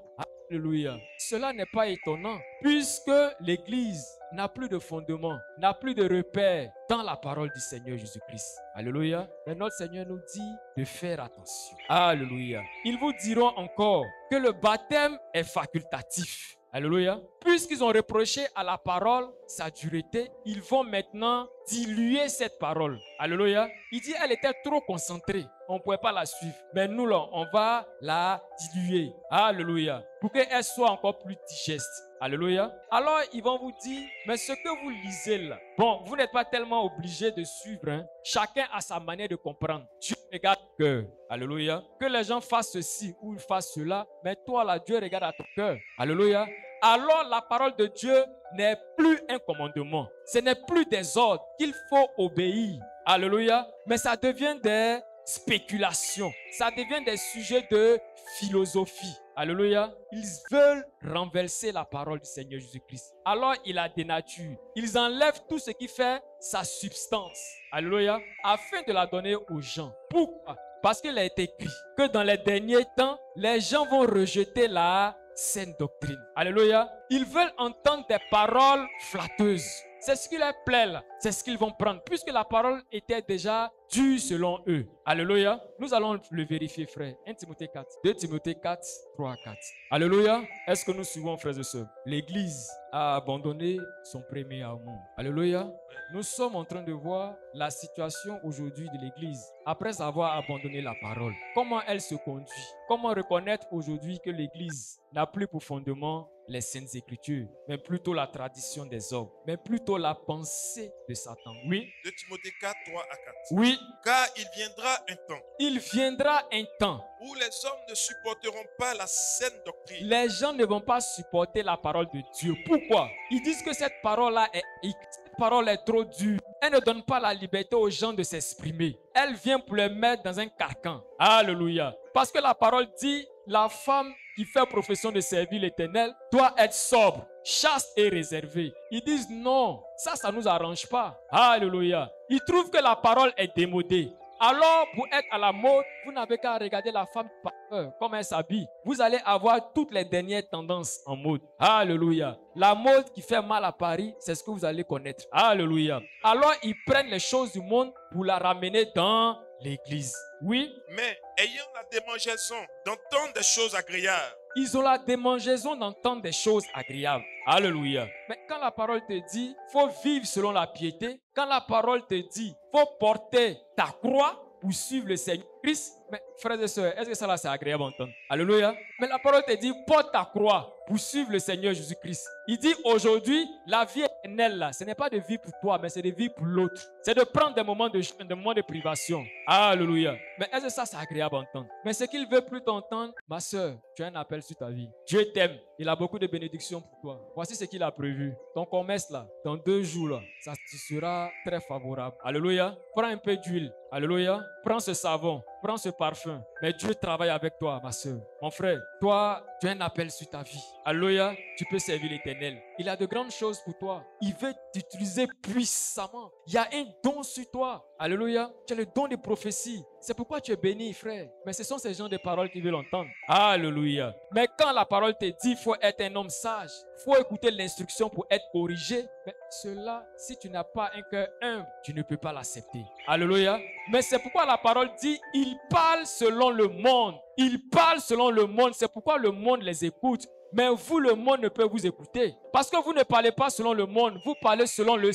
Alléluia. Cela n'est pas étonnant, puisque l'Église n'a plus de fondement, n'a plus de repère dans la parole du Seigneur Jésus-Christ. Alléluia. Mais notre Seigneur nous dit de faire attention. Alléluia. Ils vous diront encore que le baptême est facultatif. Alléluia. Puisqu'ils ont reproché à la parole sa dureté, ils vont maintenant diluer cette parole. Alléluia. Il dit elle était trop concentrée. On ne pouvait pas la suivre. Mais nous, là, on va la diluer. Alléluia. Pour qu'elle soit encore plus digeste. Alléluia. Alors, ils vont vous dire, mais ce que vous lisez là, bon, vous n'êtes pas tellement obligé de suivre. Hein. Chacun a sa manière de comprendre. Dieu regarde que, Alléluia. Que les gens fassent ceci ou fassent cela, mais toi là, Dieu regarde à ton cœur. Alléluia. Alors, la parole de Dieu n'est plus un commandement. Ce n'est plus des ordres qu'il faut obéir. Alléluia. Mais ça devient des spéculations. Ça devient des sujets de philosophie. Alléluia. Ils veulent renverser la parole du Seigneur Jésus-Christ. Alors il a des natures. Ils enlèvent tout ce qui fait sa substance. Alléluia. Afin de la donner aux gens. Pourquoi? Parce qu'il a été écrit que dans les derniers temps, les gens vont rejeter la saine doctrine. Alléluia. Ils veulent entendre des paroles flatteuses. C'est ce qui leur plaît. C'est ce qu'ils vont prendre. Puisque la parole était déjà due selon eux. Alléluia. Nous allons le vérifier, frère. 1 Timothée 4. 2 Timothée 4, 3 à 4. Alléluia. Est-ce que nous suivons, frères et sœurs? L'Église a abandonné son premier amour. Alléluia. Nous sommes en train de voir la situation aujourd'hui de l'Église après avoir abandonné la parole. Comment elle se conduit? Comment reconnaître aujourd'hui que l'Église n'a plus pour fondement les saintes écritures, mais plutôt la tradition des hommes, mais plutôt la pensée de Satan. Oui. De Timothée 4, 3 à 4. Oui. Car il viendra un temps Il viendra un temps. où les hommes ne supporteront pas la saine doctrine. Les gens ne vont pas supporter la parole de Dieu. Pourquoi? Ils disent que cette parole-là est cette parole est trop dure. Elle ne donne pas la liberté aux gens de s'exprimer. Elle vient pour les mettre dans un carcan. Alléluia. Parce que la parole dit, la femme qui fait profession de servir l'Éternel doit être sobre, chaste et réservée. Ils disent non, ça, ça nous arrange pas. Alléluia. Ils trouvent que la parole est démodée. Alors, pour être à la mode, vous n'avez qu'à regarder la femme par peur, comment elle s'habille. Vous allez avoir toutes les dernières tendances en mode. Alléluia. La mode qui fait mal à Paris, c'est ce que vous allez connaître. Alléluia. Alors, ils prennent les choses du monde pour la ramener dans l'église. Oui, Mais ayant la démangeaison d'entendre des choses agréables, ils ont la démangeaison d'entendre des choses agréables. Alléluia. Mais quand la parole te dit, faut vivre selon la piété, quand la parole te dit, faut porter ta croix pour suivre le Seigneur Mais frères et sœurs, est-ce que ça là c'est agréable à entendre? Alléluia. Mais la parole te dit, porte ta croix pour suivre le Seigneur Jésus-Christ. Il dit aujourd'hui, la vie éternelle là, ce n'est pas de vie pour toi, mais c'est de vie pour l'autre. C'est de prendre des moments de des moments de privation. Alléluia. Mais est-ce que ça c'est agréable à entendre? Mais ce qu'il veut plus t'entendre, ma sœur, tu as un appel sur ta vie. Dieu t'aime. Il a beaucoup de bénédictions pour toi. Voici ce qu'il a prévu. Ton commerce là, dans deux jours là, ça te sera très favorable. Alléluia. Prends un peu d'huile. Alléluia. Prends ce savon. Prends ce parfum. Mais Dieu travaille avec toi, ma soeur. Mon frère, toi, tu as un appel sur ta vie. Alléluia. Tu peux servir l'éternel. Il a de grandes choses pour toi. Il veut t'utiliser puissamment. Il y a un don sur toi. Alléluia. Tu as le don de prophétie. C'est pourquoi tu es béni, frère. Mais ce sont ces gens de paroles qui veulent entendre. Alléluia. Mais quand la parole te dit, il faut être un homme sage, faut écouter l'instruction pour être corrigé. Mais cela, si tu n'as pas un cœur humble, tu ne peux pas l'accepter. Alléluia. Mais c'est pourquoi la parole dit, il parle selon le monde. Il parle selon le monde. C'est pourquoi le monde les écoute. Mais vous, le monde ne peut vous écouter. Parce que vous ne parlez pas selon le monde, vous parlez selon le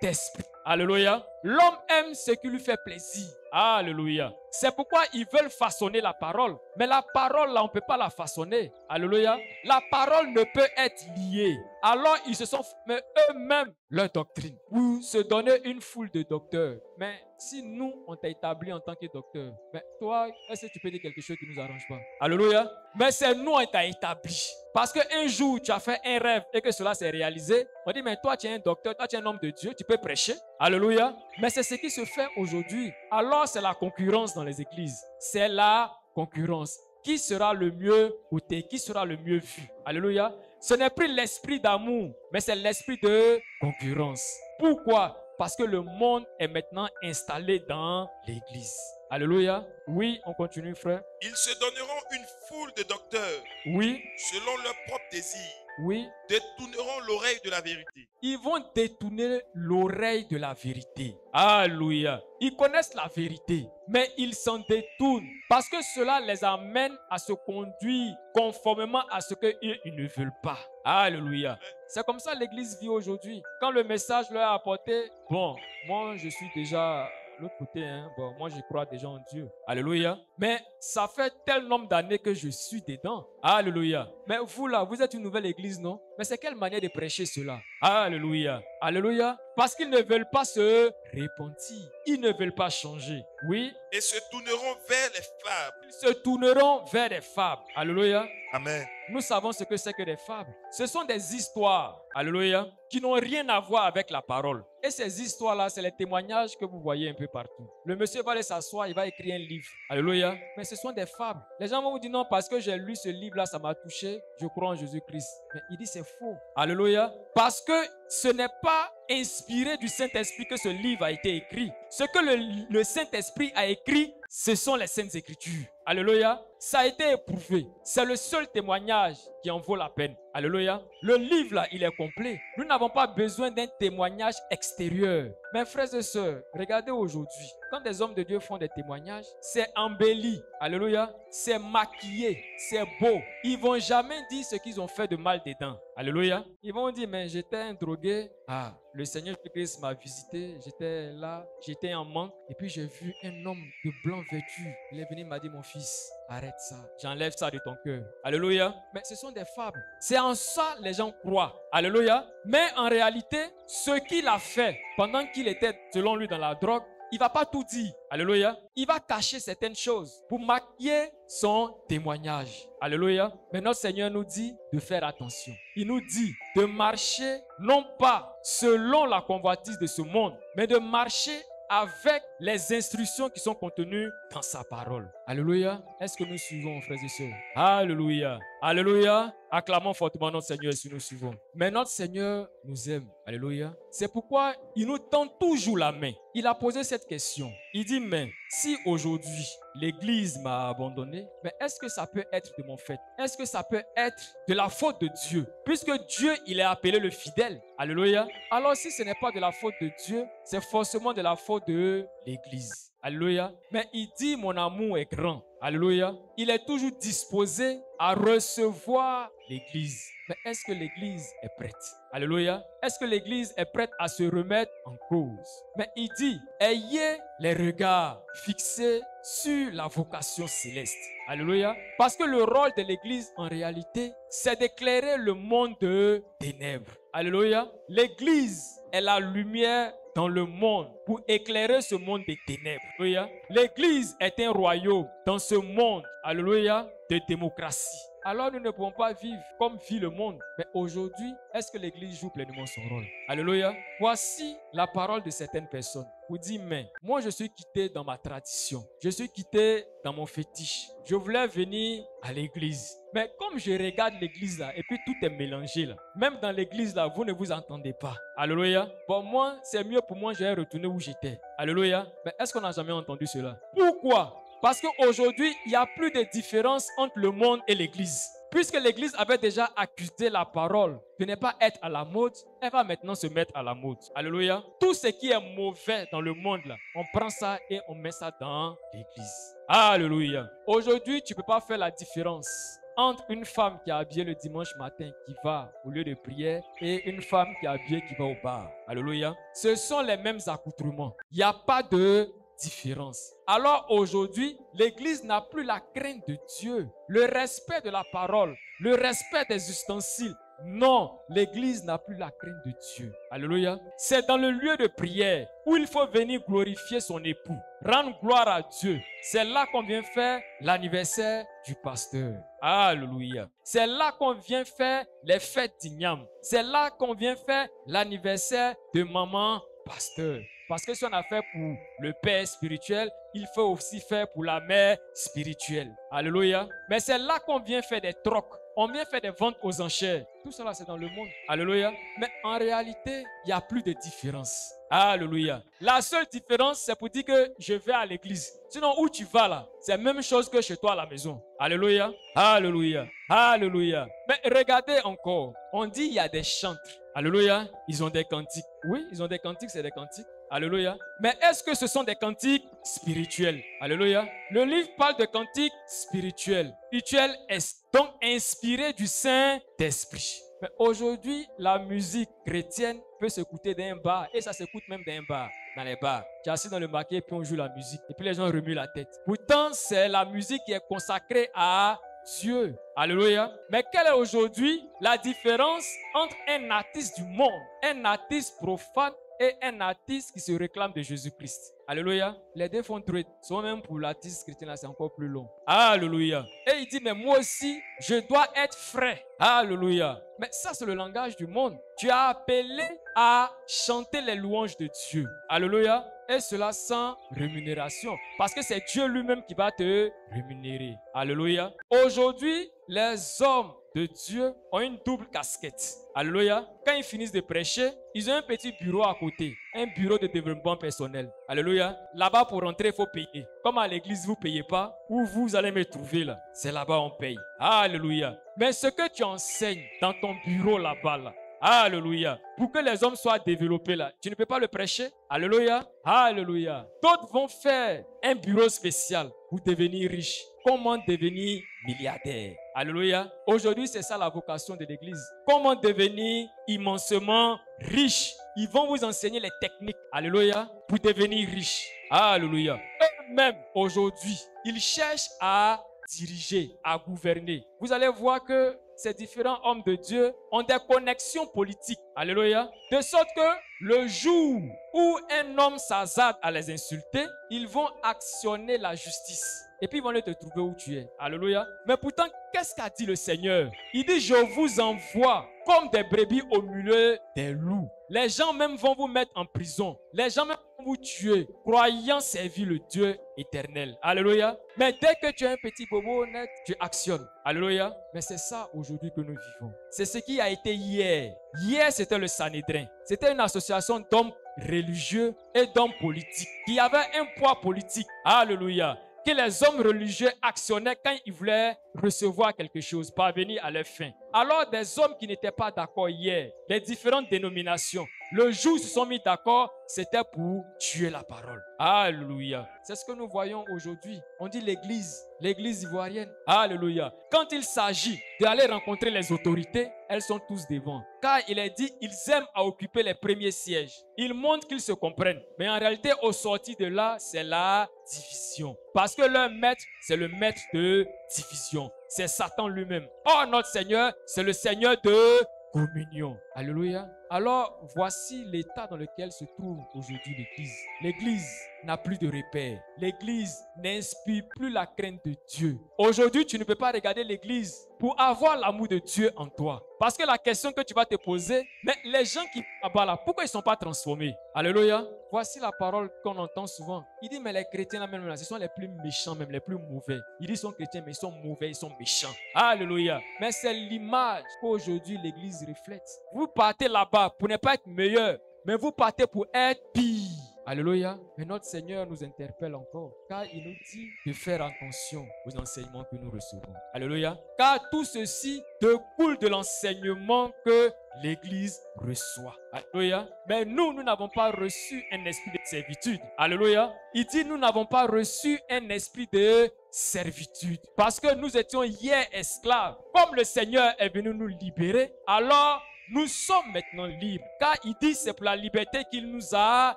Saint-Esprit. Alléluia. L'homme aime ce qui lui fait plaisir. Alléluia. C'est pourquoi ils veulent façonner la parole. Mais la parole, là, on ne peut pas la façonner. Alléluia. La parole ne peut être liée. Alors, ils se sont mais eux-mêmes leur doctrine. Vous se donnez une foule de docteurs. Mais si nous, on t'a établi en tant que docteur, mais toi, est-ce que tu peux dire quelque chose qui ne nous arrange pas? Alléluia. Mais c'est nous, on t'a établi. Parce qu'un jour, tu as fait un rêve et que cela s'est réalisé. On dit, mais toi, tu es un docteur, toi, tu es un homme de Dieu, tu peux prêcher. Alléluia. Mais c'est ce qui se fait aujourd'hui. Alors, c'est la concurrence dans les églises. C'est la concurrence. Qui sera le mieux coûté? Qui sera le mieux vu? Alléluia. Ce n'est plus l'esprit d'amour, mais c'est l'esprit de concurrence. Pourquoi? Parce que le monde est maintenant installé dans l'église. Alléluia. Oui, on continue, frère. ils se donneront une foule de docteurs Oui, selon leurs propres désirs, oui. détourneront l'oreille de la vérité. Ils vont détourner l'oreille de la vérité. Alléluia. Ils connaissent la vérité, mais ils s'en détournent parce que cela les amène à se conduire conformément à ce qu'ils ils ne veulent pas. Alléluia. C'est comme ça l'église vit aujourd'hui. Quand le message leur est apporté, bon, moi je suis déjà l'autre côté, hein. bon, moi je crois déjà en Dieu. Alléluia. Mais ça fait tel nombre d'années que je suis dedans. Alléluia. Mais vous là, vous êtes une nouvelle église, non? Mais c'est quelle manière de prêcher cela? Alléluia. Alléluia. Parce qu'ils ne veulent pas se repentir. Ils ne veulent pas changer. Oui. Et se tourneront vers les fables. Ils se tourneront vers des fables. Alléluia. Amen. Nous savons ce que c'est que des fables. Ce sont des histoires, alléluia, qui n'ont rien à voir avec la parole. Ces histoires-là, c'est les témoignages que vous voyez un peu partout. Le monsieur va aller s'asseoir, il va écrire un livre, alléluia. Mais ce sont des fables. Les gens vont vous dire non, parce que j'ai lu ce livre-là, ça m'a touché, je crois en Jésus-Christ. Mais il dit c'est faux, alléluia. Parce que ce n'est pas inspiré du Saint-Esprit que ce livre a été écrit. Ce que le, Saint-Esprit a écrit, ce sont les saintes écritures. Alléluia. Ça a été éprouvé. C'est le seul témoignage qui en vaut la peine. Alléluia. Le livre là, il est complet. Nous n'avons pas besoin d'un témoignage extérieur. Mes frères et sœurs, regardez aujourd'hui. Quand des hommes de Dieu font des témoignages, c'est embelli. Alléluia. C'est maquillé. C'est beau. Ils vont jamais dire ce qu'ils ont fait de mal dedans. Alléluia. Ils vont dire, mais j'étais un drogué. Ah, le Seigneur Jésus m'a visité. J'étais là. J'étais en manque. Et puis j'ai vu un homme de blanc vêtu. Il est venu, m'a dit, mon fils, arrête ça. J'enlève ça de ton cœur. Alléluia. Mais ce sont des fables. C'est en ça les gens croient. Alléluia. Mais en réalité, ce qu'il a fait pendant qu'il était, selon lui, dans la drogue, il va pas tout dire. Alléluia. Il va cacher certaines choses pour maquiller son témoignage. Alléluia. Mais notre Seigneur nous dit de faire attention. Il nous dit de marcher non pas selon la convoitise de ce monde, mais de marcher avec les instructions qui sont contenues dans sa parole. Alléluia. Est-ce que nous suivons, frères et sœurs? Alléluia. Alléluia. Acclamons fortement notre Seigneur si nous suivons. Mais notre Seigneur nous aime. Alléluia. C'est pourquoi il nous tend toujours la main. Il a posé cette question. Il dit, mais si aujourd'hui l'Église m'a abandonné, mais est-ce que ça peut être de mon fait? Est-ce que ça peut être de la faute de Dieu? Puisque Dieu, il est appelé le fidèle. Alléluia. Alors si ce n'est pas de la faute de Dieu, c'est forcément de la faute de l'Église. Alléluia. Mais il dit, mon amour est grand. Alléluia. Il est toujours disposé à recevoir l'Église. Mais est-ce que l'Église est prête? Alléluia. Est-ce que l'Église est prête à se remettre en cause? Mais il dit, ayez les regards fixés sur la vocation céleste. Alléluia. Parce que le rôle de l'Église, en réalité, c'est d'éclairer le monde de ténèbres. Alléluia. L'Église est la lumière dans le monde pour éclairer ce monde des ténèbres. L'Église est un royaume dans ce monde, alléluia, de démocratie. Alors nous ne pouvons pas vivre comme vit le monde. Mais aujourd'hui, est-ce que l'Église joue pleinement son rôle? Alléluia. Voici la parole de certaines personnes. Vous dites, mais moi je suis quitté dans ma tradition. Je suis quitté dans mon fétiche. Je voulais venir à l'église. Mais comme je regarde l'église là, et puis tout est mélangé là. Même dans l'église là, vous ne vous entendez pas. Alléluia. Bon, moi, c'est mieux pour moi, j'ai retourné où j'étais. Alléluia. Mais est-ce qu'on n'a jamais entendu cela? Pourquoi? Parce qu'aujourd'hui, il n'y a plus de différence entre le monde et l'Église. Puisque l'Église avait déjà accusé la parole de ne pas être à la mode, elle va maintenant se mettre à la mode. Alléluia. Tout ce qui est mauvais dans le monde, là, on prend ça et on met ça dans l'Église. Alléluia. Aujourd'hui, tu ne peux pas faire la différence entre une femme qui est habillée le dimanche matin qui va au lieu de prière et une femme qui est habillée qui va au bar. Alléluia. Ce sont les mêmes accoutrements. Il n'y a pas de différence. Alors aujourd'hui, l'Église n'a plus la crainte de Dieu, le respect de la parole, le respect des ustensiles. Non, l'Église n'a plus la crainte de Dieu. Alléluia. C'est dans le lieu de prière où il faut venir glorifier son époux, rendre gloire à Dieu. C'est là qu'on vient faire l'anniversaire du pasteur. Alléluia. C'est là qu'on vient faire les fêtes d'Ignam. C'est là qu'on vient faire l'anniversaire de maman pasteur. Parce que si on a fait pour le père spirituel, il faut aussi faire pour la mère spirituelle. Alléluia. Mais c'est là qu'on vient faire des trocs. On vient faire des ventes aux enchères. Tout cela, c'est dans le monde. Alléluia. Mais en réalité, il n'y a plus de différence. Alléluia. La seule différence, c'est pour dire que je vais à l'église. Sinon, où tu vas là, c'est la même chose que chez toi à la maison. Alléluia. Alléluia. Alléluia. Mais regardez encore. On dit il y a des chantres. Alléluia. Ils ont des cantiques. Oui, ils ont des cantiques, c'est des cantiques. Alléluia. Mais est-ce que ce sont des cantiques spirituels? Alléluia. Le livre parle de cantiques spirituels. Spirituel est donc inspiré du Saint-Esprit. Mais aujourd'hui, la musique chrétienne peut s'écouter d'un bar et ça s'écoute même d'un bar, dans les bars. Tu es assis dans le marqué et puis on joue la musique et puis les gens remuent la tête. Pourtant, c'est la musique qui est consacrée à Dieu. Alléluia. Mais quelle est aujourd'hui la différence entre un artiste du monde, un artiste profane et un artiste qui se réclame de Jésus-Christ. Alléluia. Les deux font truite. Soit même pour l'artiste chrétien, là, c'est encore plus long. Alléluia. Et il dit, mais moi aussi, je dois être frais. Alléluia. Mais ça, c'est le langage du monde. Tu as appelé à chanter les louanges de Dieu. Alléluia. Et cela sans rémunération. Parce que c'est Dieu lui-même qui va te rémunérer. Alléluia. Aujourd'hui, les hommes de Dieu ont une double casquette. Alléluia. Quand ils finissent de prêcher, ils ont un petit bureau à côté, un bureau de développement personnel. Alléluia. Là-bas, pour rentrer, il faut payer. Comme à l'église, vous ne payez pas, où vous allez me trouver là? C'est là-bas, on paye. Alléluia. Mais ce que tu enseignes dans ton bureau là-bas, là, Alléluia. Pour que les hommes soient développés là, tu ne peux pas le prêcher? Alléluia. Alléluia. D'autres vont faire un bureau spécial pour devenir riche. Comment devenir milliardaire? Alléluia. Aujourd'hui, c'est ça la vocation de l'Église. Comment devenir immensément riche? Ils vont vous enseigner les techniques. Alléluia. Pour devenir riche. Alléluia. Eux-mêmes, aujourd'hui, ils cherchent à diriger, à gouverner. Vous allez voir que ces différents hommes de Dieu ont des connexions politiques. Alléluia. De sorte que le jour où un homme s'azade à les insulter, ils vont actionner la justice. Et puis ils vont aller te trouver où tu es. Alléluia. Mais pourtant, qu'est-ce qu'a dit le Seigneur? Il dit, je vous envoie comme des brebis au milieu des loups. Les gens même vont vous mettre en prison. Les gens même vont vous tuer, croyant servir le Dieu éternel. Alléluia. Mais dès que tu as un petit bobo honnête, tu actionnes. Alléluia. Mais c'est ça aujourd'hui que nous vivons. C'est ce qui a été hier. Hier, c'était le Sanhédrin. C'était une association d'hommes religieux et d'hommes politiques qui avaient un poids politique. Alléluia que les hommes religieux actionnaient quand ils voulaient recevoir quelque chose, parvenir à leur fin. Alors des hommes qui n'étaient pas d'accord hier, des différentes dénominations, le jour où ils se sont mis d'accord, c'était pour tuer la parole. Alléluia. C'est ce que nous voyons aujourd'hui. On dit l'église, l'église ivoirienne. Alléluia. Quand il s'agit d'aller rencontrer les autorités, elles sont tous devant. Car il est dit, ils aiment à occuper les premiers sièges. Ils montrent qu'ils se comprennent. Mais en réalité, au sorti de là, c'est la division. Parce que leur maître, c'est le maître de division. C'est Satan lui-même. Oh, notre Seigneur, c'est le Seigneur de communion. Alléluia. Alors, voici l'état dans lequel se trouve aujourd'hui l'Église. L'Église n'a plus de repères. L'Église n'inspire plus la crainte de Dieu. Aujourd'hui, tu ne peux pas regarder l'Église pour avoir l'amour de Dieu en toi. Parce que la question que tu vas te poser, mais les gens qui sont là, pourquoi ils ne sont pas transformés? Alléluia. Voici la parole qu'on entend souvent. Il dit, mais les chrétiens là, ce sont les plus méchants, même les plus mauvais. Il dit, ils sont chrétiens, mais ils sont mauvais, ils sont méchants. Alléluia. Mais c'est l'image qu'aujourd'hui l'Église reflète. Vous partez là-bas pour ne pas être meilleur, mais vous partez pour être pire. Alléluia. Mais notre Seigneur nous interpelle encore, car il nous dit de faire attention aux enseignements que nous recevons. Alléluia. Car tout ceci découle de l'enseignement que l'Église reçoit. Alléluia. Mais nous, nous n'avons pas reçu un esprit de servitude. Alléluia. Il dit, nous n'avons pas reçu un esprit de servitude. Parce que nous étions hier esclaves. Comme le Seigneur est venu nous libérer, alors nous sommes maintenant libres. Car il dit, c'est pour la liberté qu'il nous a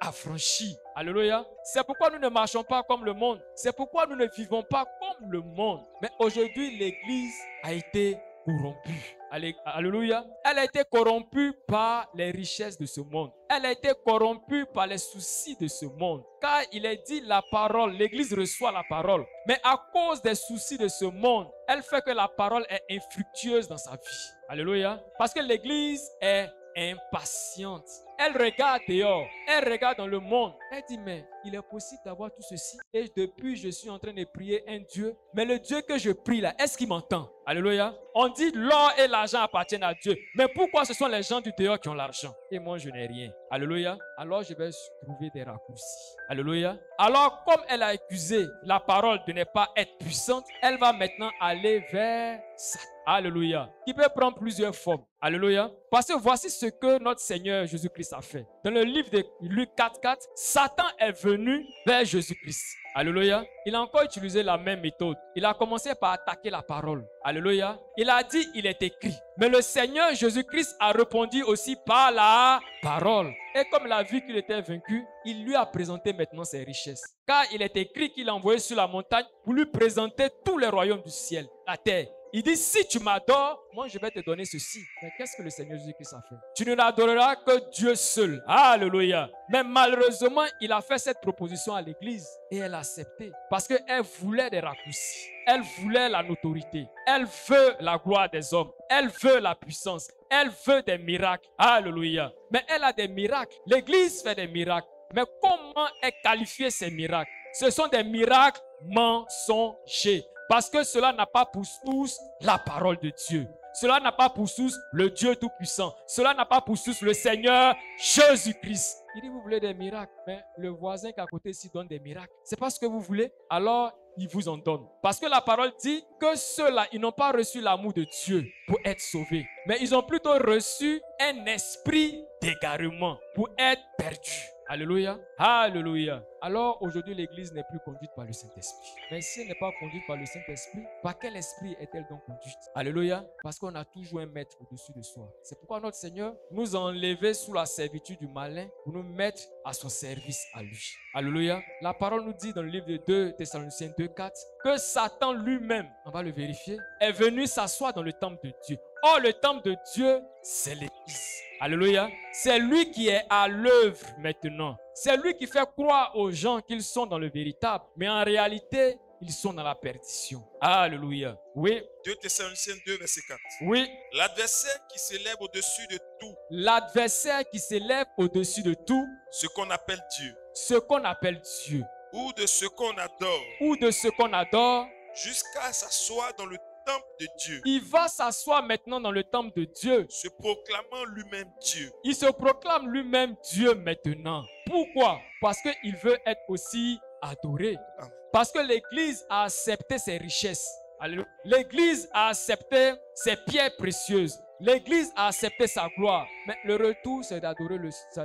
affranchis. Alléluia. C'est pourquoi nous ne marchons pas comme le monde. C'est pourquoi nous ne vivons pas comme le monde. Mais aujourd'hui, l'Église a été corrompue. Alléluia. Elle a été corrompue par les richesses de ce monde. Elle a été corrompue par les soucis de ce monde. Car il est dit la parole, l'Église reçoit la parole. Mais à cause des soucis de ce monde, elle fait que la parole est infructueuse dans sa vie. Alléluia. Parce que l'Église est impatiente. Elle regarde dehors, elle regarde dans le monde. Elle dit, mais il est possible d'avoir tout ceci. Et depuis, je suis en train de prier un Dieu. Mais le Dieu que je prie là, est-ce qu'il m'entend? Alléluia. On dit l'or et l'argent appartiennent à Dieu. Mais pourquoi ce sont les gens du dehors qui ont l'argent? Et moi, je n'ai rien. Alléluia. Alors, je vais trouver des raccourcis. Alléluia. Alors, comme elle a accusé la parole de ne pas être puissante, elle va maintenant aller vers Satan. Alléluia. Qui peut prendre plusieurs formes. Alléluia. Parce que voici ce que notre Seigneur Jésus-Christ a fait. Dans le livre de Luc 4, 4, Satan est venu vers Jésus-Christ. Alléluia. Il a encore utilisé la même méthode. Il a commencé par attaquer la parole. Alléluia. Il a dit, il est écrit. Mais le Seigneur Jésus-Christ a répondu aussi par la parole. Et comme il a vu qu'il était vaincu, il lui a présenté maintenant ses richesses. Car il est écrit qu'il a envoyé sur la montagne pour lui présenter tous les royaumes du ciel, la terre. Il dit, si tu m'adores, moi je vais te donner ceci. Mais qu'est-ce que le Seigneur Jésus-Christ a fait? Tu ne l'adoreras que Dieu seul. Alléluia. Mais malheureusement, il a fait cette proposition à l'église et elle a accepté parce qu'elle voulait des raccourcis. Elle voulait la notoriété. Elle veut la gloire des hommes. Elle veut la puissance. Elle veut des miracles. Alléluia. Mais elle a des miracles. L'église fait des miracles. Mais comment est qualifié ces miracles? Ce sont des miracles mensongers. Parce que cela n'a pas pour tous la parole de Dieu. Cela n'a pas pour tous le Dieu Tout-Puissant. Cela n'a pas pour tous le Seigneur Jésus-Christ. Il dit, vous voulez des miracles, mais le voisin qui à côté ici donne des miracles. C'est pas ce que vous voulez? Alors, il vous en donne. Parce que la parole dit que ceux-là, ils n'ont pas reçu l'amour de Dieu pour être sauvés. Mais ils ont plutôt reçu un esprit d'égarement pour être perdus. Alléluia. Alléluia. Alors aujourd'hui, l'Église n'est plus conduite par le Saint-Esprit. Mais si elle n'est pas conduite par le Saint-Esprit, par quel esprit est-elle donc conduite? Alléluia. Parce qu'on a toujours un maître au-dessus de soi. C'est pourquoi notre Seigneur nous a enlevés sous la servitude du malin pour nous mettre à son service à lui. Alléluia. La parole nous dit dans le livre de 2 Thessaloniciens 2, 4 que Satan lui-même, on va le vérifier, est venu s'asseoir dans le temple de Dieu. Or, le temple de Dieu, c'est l'Église. Alléluia. C'est lui qui est à l'œuvre maintenant. C'est lui qui fait croire aux gens qu'ils sont dans le véritable. Mais en réalité, ils sont dans la perdition. Alléluia. Oui. 2 Thessaloniciens 2, verset 4. Oui. L'adversaire qui s'élève au-dessus de tout. L'adversaire qui s'élève au-dessus de tout. Ce qu'on appelle Dieu. Ce qu'on appelle Dieu. Ou de ce qu'on adore. Ou de ce qu'on adore. Jusqu'à s'asseoir dans le temple de Dieu. Il va s'asseoir maintenant dans le temple de Dieu. Se proclamant lui-même Dieu. Il se proclame lui-même Dieu maintenant. Pourquoi? Parce qu'il veut être aussi adoré. Parce que l'Église a accepté ses richesses. L'Église a accepté ses pierres précieuses. L'Église a accepté sa gloire. Mais le retour, c'est d'adorer,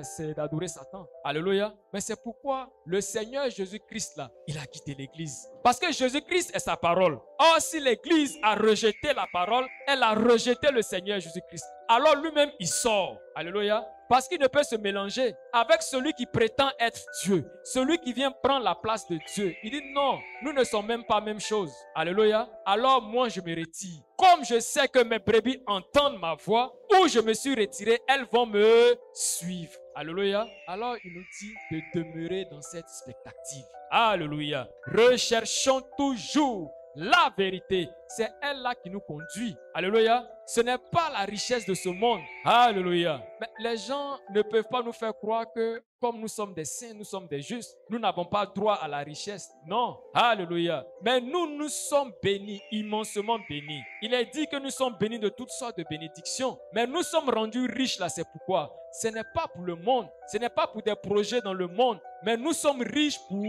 c'est d'adorer Satan. Alléluia. Mais c'est pourquoi le Seigneur Jésus-Christ, là, il a quitté l'Église. Parce que Jésus-Christ est sa parole. Or, si l'Église a rejeté la parole, elle a rejeté le Seigneur Jésus-Christ. Alors lui-même, il sort. Alléluia. Parce qu'il ne peut se mélanger avec celui qui prétend être Dieu, celui qui vient prendre la place de Dieu. Il dit non, nous ne sommes même pas même chose. Alléluia. Alors moi, je me retire. Comme je sais que mes brebis entendent ma voix, où je me suis retiré, elles vont me suivre. Alléluia. Alors il nous dit de demeurer dans cette spectative. Alléluia. Recherchons toujours la vérité. C'est elle-là qui nous conduit. Alléluia. Ce n'est pas la richesse de ce monde. Alléluia. Mais les gens ne peuvent pas nous faire croire que comme nous sommes des saints, nous sommes des justes, nous n'avons pas droit à la richesse. Non. Alléluia. Mais nous, nous sommes bénis, immensement bénis. Il est dit que nous sommes bénis de toutes sortes de bénédictions. Mais nous sommes rendus riches là, c'est pourquoi? Ce n'est pas pour le monde. Ce n'est pas pour des projets dans le monde. Mais nous sommes riches pour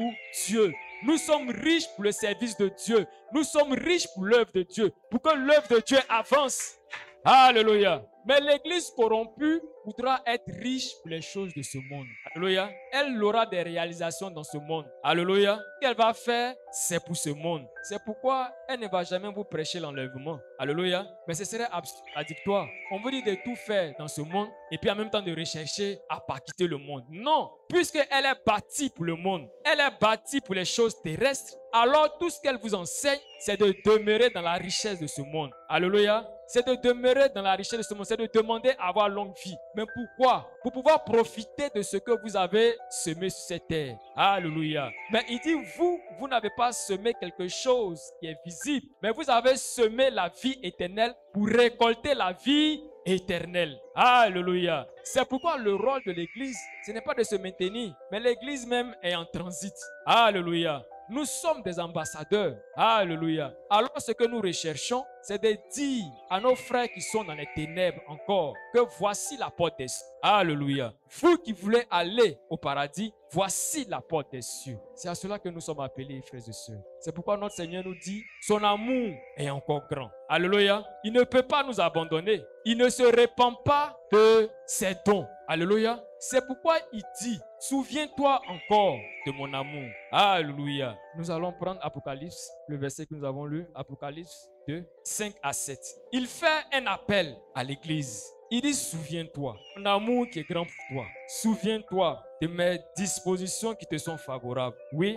Dieu. Nous sommes riches pour le service de Dieu. Nous sommes riches pour l'œuvre de Dieu. Pour que l'œuvre de Dieu avance. Alléluia. Mais l'église corrompue voudra être riche pour les choses de ce monde. Alléluia. Elle aura des réalisations dans ce monde. Alléluia. Ce qu'elle va faire, c'est pour ce monde. C'est pourquoi elle ne va jamais vous prêcher l'enlèvement. Alléluia. Mais ce serait addictoire. On vous dit de tout faire dans ce monde et puis en même temps de rechercher à pas quitter le monde. Non. Puisqu'elle est bâtie pour le monde, elle est bâtie pour les choses terrestres, alors tout ce qu'elle vous enseigne, c'est de demeurer dans la richesse de ce monde. Alléluia c'est de demeurer dans la richesse de ce monde, c'est de demander à avoir longue vie. Mais pourquoi? Pour pouvoir profiter de ce que vous avez semé sur cette terre. Alléluia. Mais il dit, vous, vous n'avez pas semé quelque chose qui est visible, mais vous avez semé la vie éternelle pour récolter la vie éternelle. Alléluia. C'est pourquoi le rôle de l'Église, ce n'est pas de se maintenir, mais l'Église même est en transit. Alléluia. Nous sommes des ambassadeurs. Alléluia. Alors ce que nous recherchons, c'est de dire à nos frères qui sont dans les ténèbres encore que voici la porte des cieux. Alléluia. Vous qui voulez aller au paradis, voici la porte des cieux. C'est à cela que nous sommes appelés, frères et sœurs. C'est pourquoi notre Seigneur nous dit, son amour est encore grand. Alléluia. Il ne peut pas nous abandonner. Il ne se répand pas de ses dons. Alléluia. C'est pourquoi il dit, souviens-toi encore de mon amour. Alléluia. Nous allons prendre Apocalypse, le verset que nous avons lu, Apocalypse 2, 5 à 7. Il fait un appel à l'église. Il dit, souviens-toi, mon amour qui est grand pour toi. Souviens-toi de mes dispositions qui te sont favorables. Oui.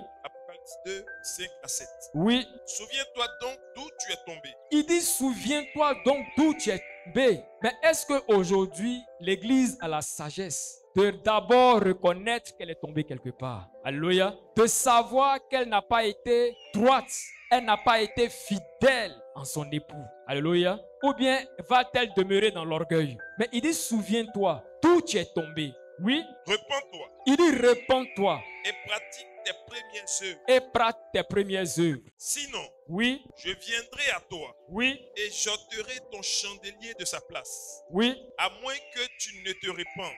2, 5 à 7. Oui, Souviens-toi donc d'où tu es tombé. il dit souviens-toi donc d'où tu es tombé. Mais est-ce qu'aujourd'hui, l'Église a la sagesse de d'abord reconnaître qu'elle est tombée quelque part? Alléluia. De savoir qu'elle n'a pas été droite, elle n'a pas été fidèle en son époux. Alléluia. Ou bien va-t-elle demeurer dans l'orgueil? Mais il dit souviens-toi d'où tu es tombé. Oui, Repends-toi il dit répands-toi et pratique tes premières œuvres. et pratique tes premières œuvres. Sinon, Oui, je viendrai à toi oui, et j'ôterai ton chandelier de sa place. oui, À moins que tu ne te répandes.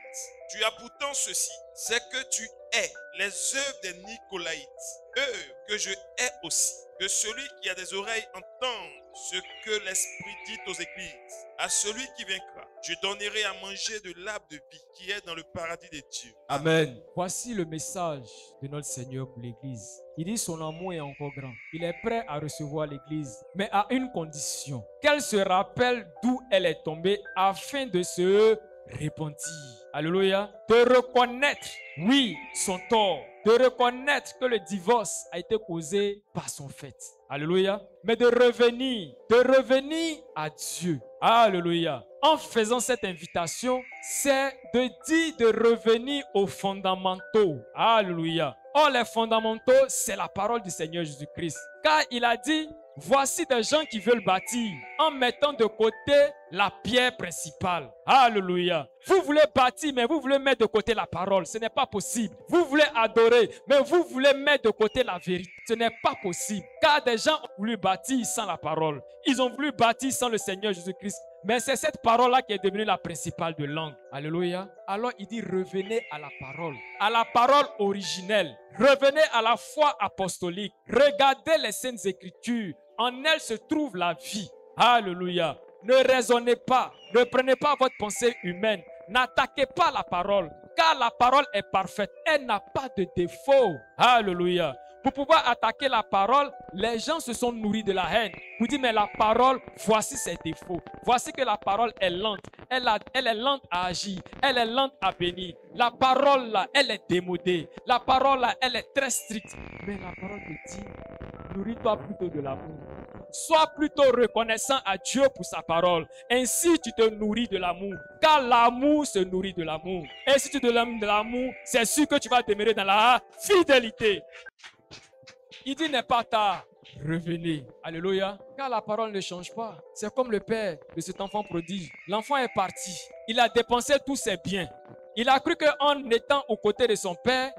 Tu as pourtant ceci, c'est que tu hais les œuvres des Nicolaïtes, eux que je hais aussi. Que celui qui a des oreilles entende ce que l'Esprit dit aux églises. À celui qui vaincra, je donnerai à manger de l'arbre de vie qui est dans le paradis des dieux. Amen. Voici le message de notre Seigneur pour l'Église. Il dit son amour est encore grand. Il est prêt à recevoir l'Église, mais à une condition. Qu'elle se rappelle d'où elle est tombée afin de se repentir. Alléluia. De reconnaître, oui, son tort. De reconnaître que le divorce a été causé par son fait. Alléluia. Mais de revenir, de revenir à Dieu. Alléluia. En faisant cette invitation, c'est de dire de revenir aux fondamentaux. Alléluia. Or, les fondamentaux, c'est la parole du Seigneur Jésus-Christ. Car il a dit, voici des gens qui veulent bâtir en mettant de côté la pierre principale. Alléluia. Vous voulez bâtir, mais vous voulez mettre de côté la parole. Ce n'est pas possible. Vous voulez adorer, mais vous voulez mettre de côté la vérité. Ce n'est pas possible. Car des gens ont voulu bâtir sans la parole. Ils ont voulu bâtir sans le Seigneur Jésus-Christ. Mais c'est cette parole-là qui est devenue la principale de langue. Alléluia. Alors il dit revenez à la parole, à la parole originelle. Revenez à la foi apostolique. Regardez les saintes écritures. En elles se trouve la vie. Alléluia. Ne raisonnez pas. Ne prenez pas votre pensée humaine. N'attaquez pas la parole. Car la parole est parfaite. Elle n'a pas de défaut. Alléluia. Pour pouvoir attaquer la parole, les gens se sont nourris de la haine. Vous dites, mais la parole, voici ses défauts. Voici que la parole est lente. Elle, est lente à agir. Elle est lente à bénir. La parole, là, elle est démodée. La parole, là, elle est très stricte. Mais la parole te dit, nourris-toi plutôt de l'amour. Sois plutôt reconnaissant à Dieu pour sa parole. Ainsi, tu te nourris de l'amour. Car l'amour se nourrit de l'amour. Et si tu te donnes de l'amour, c'est sûr que tu vas demeurer dans la fidélité. Il dit n'est pas tard. Revenez. Alléluia. Car la parole ne change pas. C'est comme le père de cet enfant prodige. L'enfant est parti. Il a dépensé tous ses biens. Il a cru qu'en étant aux côtés de son père,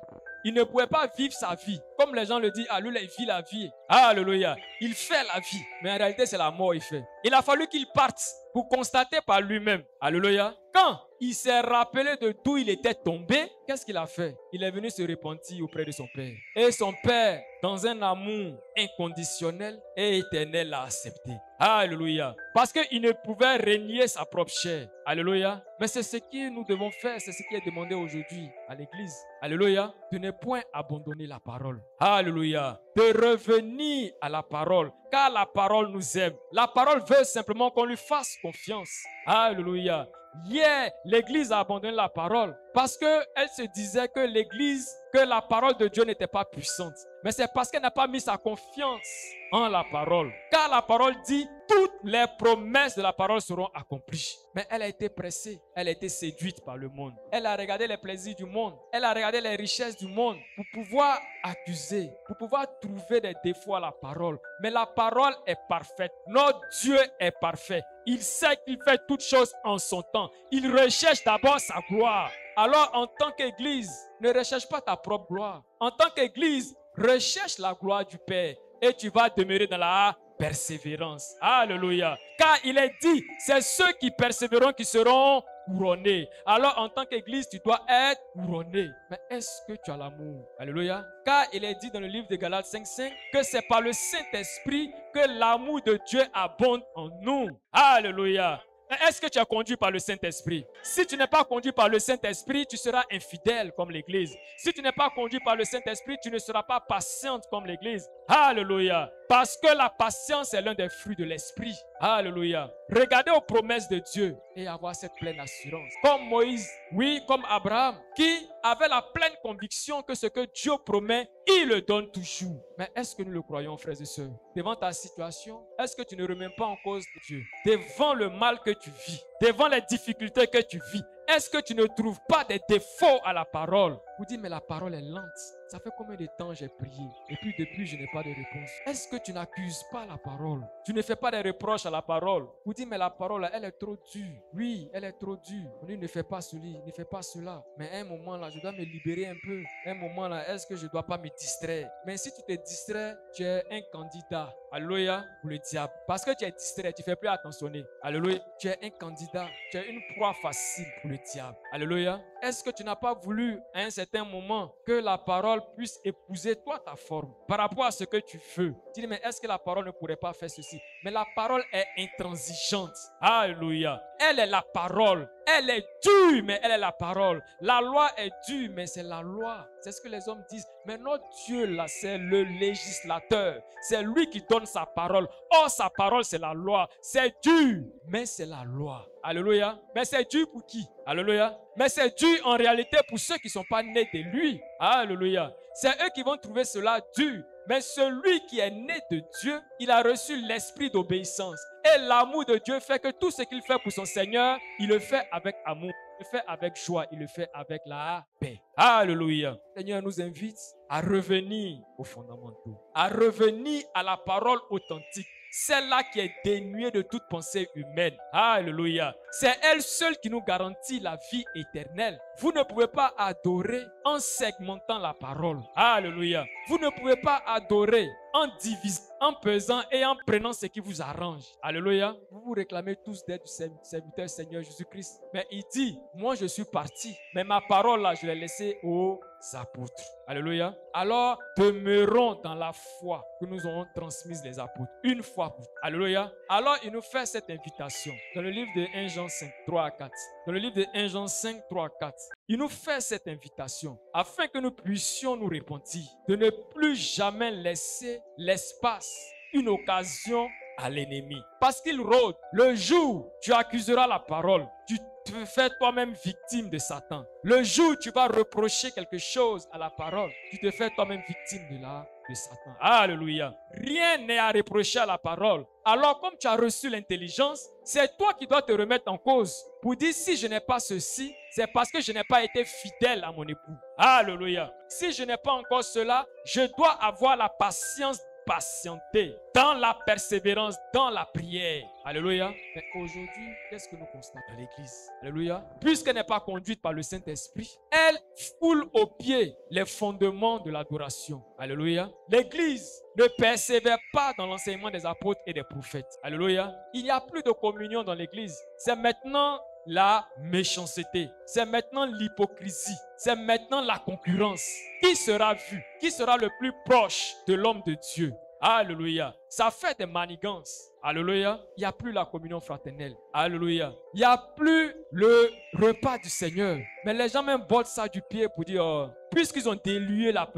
il ne pouvait pas vivre sa vie. Comme les gens le disent, ah lui, il vit la vie. Alléluia. Il fait la vie. Mais en réalité, c'est la mort il fait. Il a fallu qu'il parte pour constater par lui-même. Alléluia. Quand il s'est rappelé de d'où il était tombé, qu'est-ce qu'il a fait? Il est venu se repentir auprès de son père. Et son père, dans un amour inconditionnel et éternel, l'a accepté. Alléluia. Parce qu'il ne pouvait régner sa propre chair. Alléluia. Mais c'est ce que nous devons faire, c'est ce qui est demandé aujourd'hui à l'église. Alléluia. De ne point abandonner la parole. Alléluia. De revenir à la parole. Car la parole nous aime. La parole veut simplement qu'on lui fasse confiance. Alléluia. Hier, l'Église a abandonné la parole parce qu'elle se disait que l'Église, que la parole de Dieu n'était pas puissante. Mais c'est parce qu'elle n'a pas mis sa confiance en la parole. Car la parole dit, toutes les promesses de la parole seront accomplies. Mais elle a été pressée, elle a été séduite par le monde. Elle a regardé les plaisirs du monde, elle a regardé les richesses du monde pour pouvoir accuser, pour pouvoir trouver des défauts à la parole. Mais la parole est parfaite. Notre Dieu est parfait. Il sait qu'il fait toutes choses en son temps. Il recherche d'abord sa gloire. Alors, en tant qu'Église, ne recherche pas ta propre gloire. En tant qu'Église, recherche la gloire du Père et tu vas demeurer dans la persévérance. Alléluia. Car il est dit, c'est ceux qui persévéreront qui seront couronnés. Alors en tant qu'église, tu dois être couronné. Mais est-ce que tu as l'amour? Alléluia. Car il est dit dans le livre de Galates 5.5 que c'est par le Saint-Esprit que l'amour de Dieu abonde en nous. Alléluia. Est-ce que tu es conduit par le Saint-Esprit? Si tu n'es pas conduit par le Saint-Esprit, tu seras infidèle comme l'Église. Si tu n'es pas conduit par le Saint-Esprit, tu ne seras pas patiente comme l'Église. Alléluia. Parce que la patience est l'un des fruits de l'esprit. Alléluia. Regardez aux promesses de Dieu et avoir cette pleine assurance. Comme Moïse, oui, comme Abraham, qui avait la pleine conviction que ce que Dieu promet, il le donne toujours. Mais est-ce que nous le croyons, frères et sœurs? Devant ta situation, est-ce que tu ne remets pas en cause Dieu? Devant le mal que tu vis, devant les difficultés que tu vis, est-ce que tu ne trouves pas des défauts à la parole? Vous dites, mais la parole est lente. Ça fait combien de temps j'ai prié? Et puis depuis je n'ai pas de réponse. Est-ce que tu n'accuses pas la parole? Tu ne fais pas des reproches à la parole. Vous dites mais la parole elle est trop dure. Oui, elle est trop dure. On dit ne fais pas cela, ne fais pas cela. Mais un moment là, je dois me libérer un peu. Un moment là, est-ce que je ne dois pas me distraire? Mais si tu te distrais, tu es un candidat. Alléluia pour le diable. Parce que tu es distrait, tu ne fais plus attention. Alléluia. Tu es un candidat. Tu es une proie facile pour le diable. Alléluia. Est-ce que tu n'as pas voulu à un certain moment que la parole puisse épouser toi ta forme par rapport à ce que tu veux? Tu dis, mais est-ce que la parole ne pourrait pas faire ceci? Mais la parole est intransigeante. Alléluia. Elle est la parole. Elle est dure, mais elle est la parole. La loi est dure, mais c'est la loi. C'est ce que les hommes disent. Mais notre Dieu, là, c'est le législateur. C'est lui qui donne sa parole. Oh, sa parole, c'est la loi. C'est dur, mais c'est la loi. Alléluia. Mais c'est dur pour qui? Alléluia. Mais c'est dur en réalité pour ceux qui ne sont pas nés de lui. Alléluia. C'est eux qui vont trouver cela dur. Mais celui qui est né de Dieu, il a reçu l'esprit d'obéissance. Et l'amour de Dieu fait que tout ce qu'il fait pour son Seigneur, il le fait avec amour, il le fait avec joie, il le fait avec la paix. Alléluia. Le Seigneur nous invite à revenir aux fondamentaux, à revenir à la parole authentique celle-là qui est dénuée de toute pensée humaine. Alléluia. C'est elle seule qui nous garantit la vie éternelle. Vous ne pouvez pas adorer en segmentant la parole. Alléluia. Vous ne pouvez pas adorer en divisant, en pesant et en prenant ce qui vous arrange. Alléluia. Vous vous réclamez tous d'être serviteur Seigneur Jésus-Christ. Mais il dit, moi je suis parti, mais ma parole là, je l'ai laissée aux apôtres. Alléluia. Alors, demeurons dans la foi que nous avons transmise les apôtres. Une fois pour Alléluia. Alors, il nous fait cette invitation dans le livre de 1 Jean 5, 3 à 4. Dans le livre de 1 Jean 5, 3 à 4. Il nous fait cette invitation afin que nous puissions nous répondre de ne plus jamais laisser l'espace, une occasion à l'ennemi. Parce qu'il rôde. Le jour, tu accuseras la parole. Tu te fais toi-même victime de Satan. Le jour, tu vas reprocher quelque chose à la parole. Tu te fais toi-même victime de la de Satan. Alléluia. Rien n'est à reprocher à la parole. Alors, comme tu as reçu l'intelligence, c'est toi qui dois te remettre en cause pour dire si je n'ai pas ceci, c'est parce que je n'ai pas été fidèle à mon époux. Alléluia. Si je n'ai pas encore cela, je dois avoir la patience patienter dans la persévérance, dans la prière. Alléluia. Mais aujourd'hui, qu'est-ce que nous constatons à l'église? Alléluia. Puisqu'elle n'est pas conduite par le Saint-Esprit, elle foule au pied les fondements de l'adoration. Alléluia. L'église ne persévère pas dans l'enseignement des apôtres et des prophètes. Alléluia. Il n'y a plus de communion dans l'église. C'est maintenant la méchanceté. C'est maintenant l'hypocrisie. C'est maintenant la concurrence. Qui sera vu? Qui sera le plus proche de l'homme de Dieu? Alléluia. Ça fait des manigances. Alléluia. Il n'y a plus la communion fraternelle. Alléluia. Il n'y a plus le repas du Seigneur. Mais les gens même bottent ça du pied pour dire, oh, puisqu'ils ont dilué la,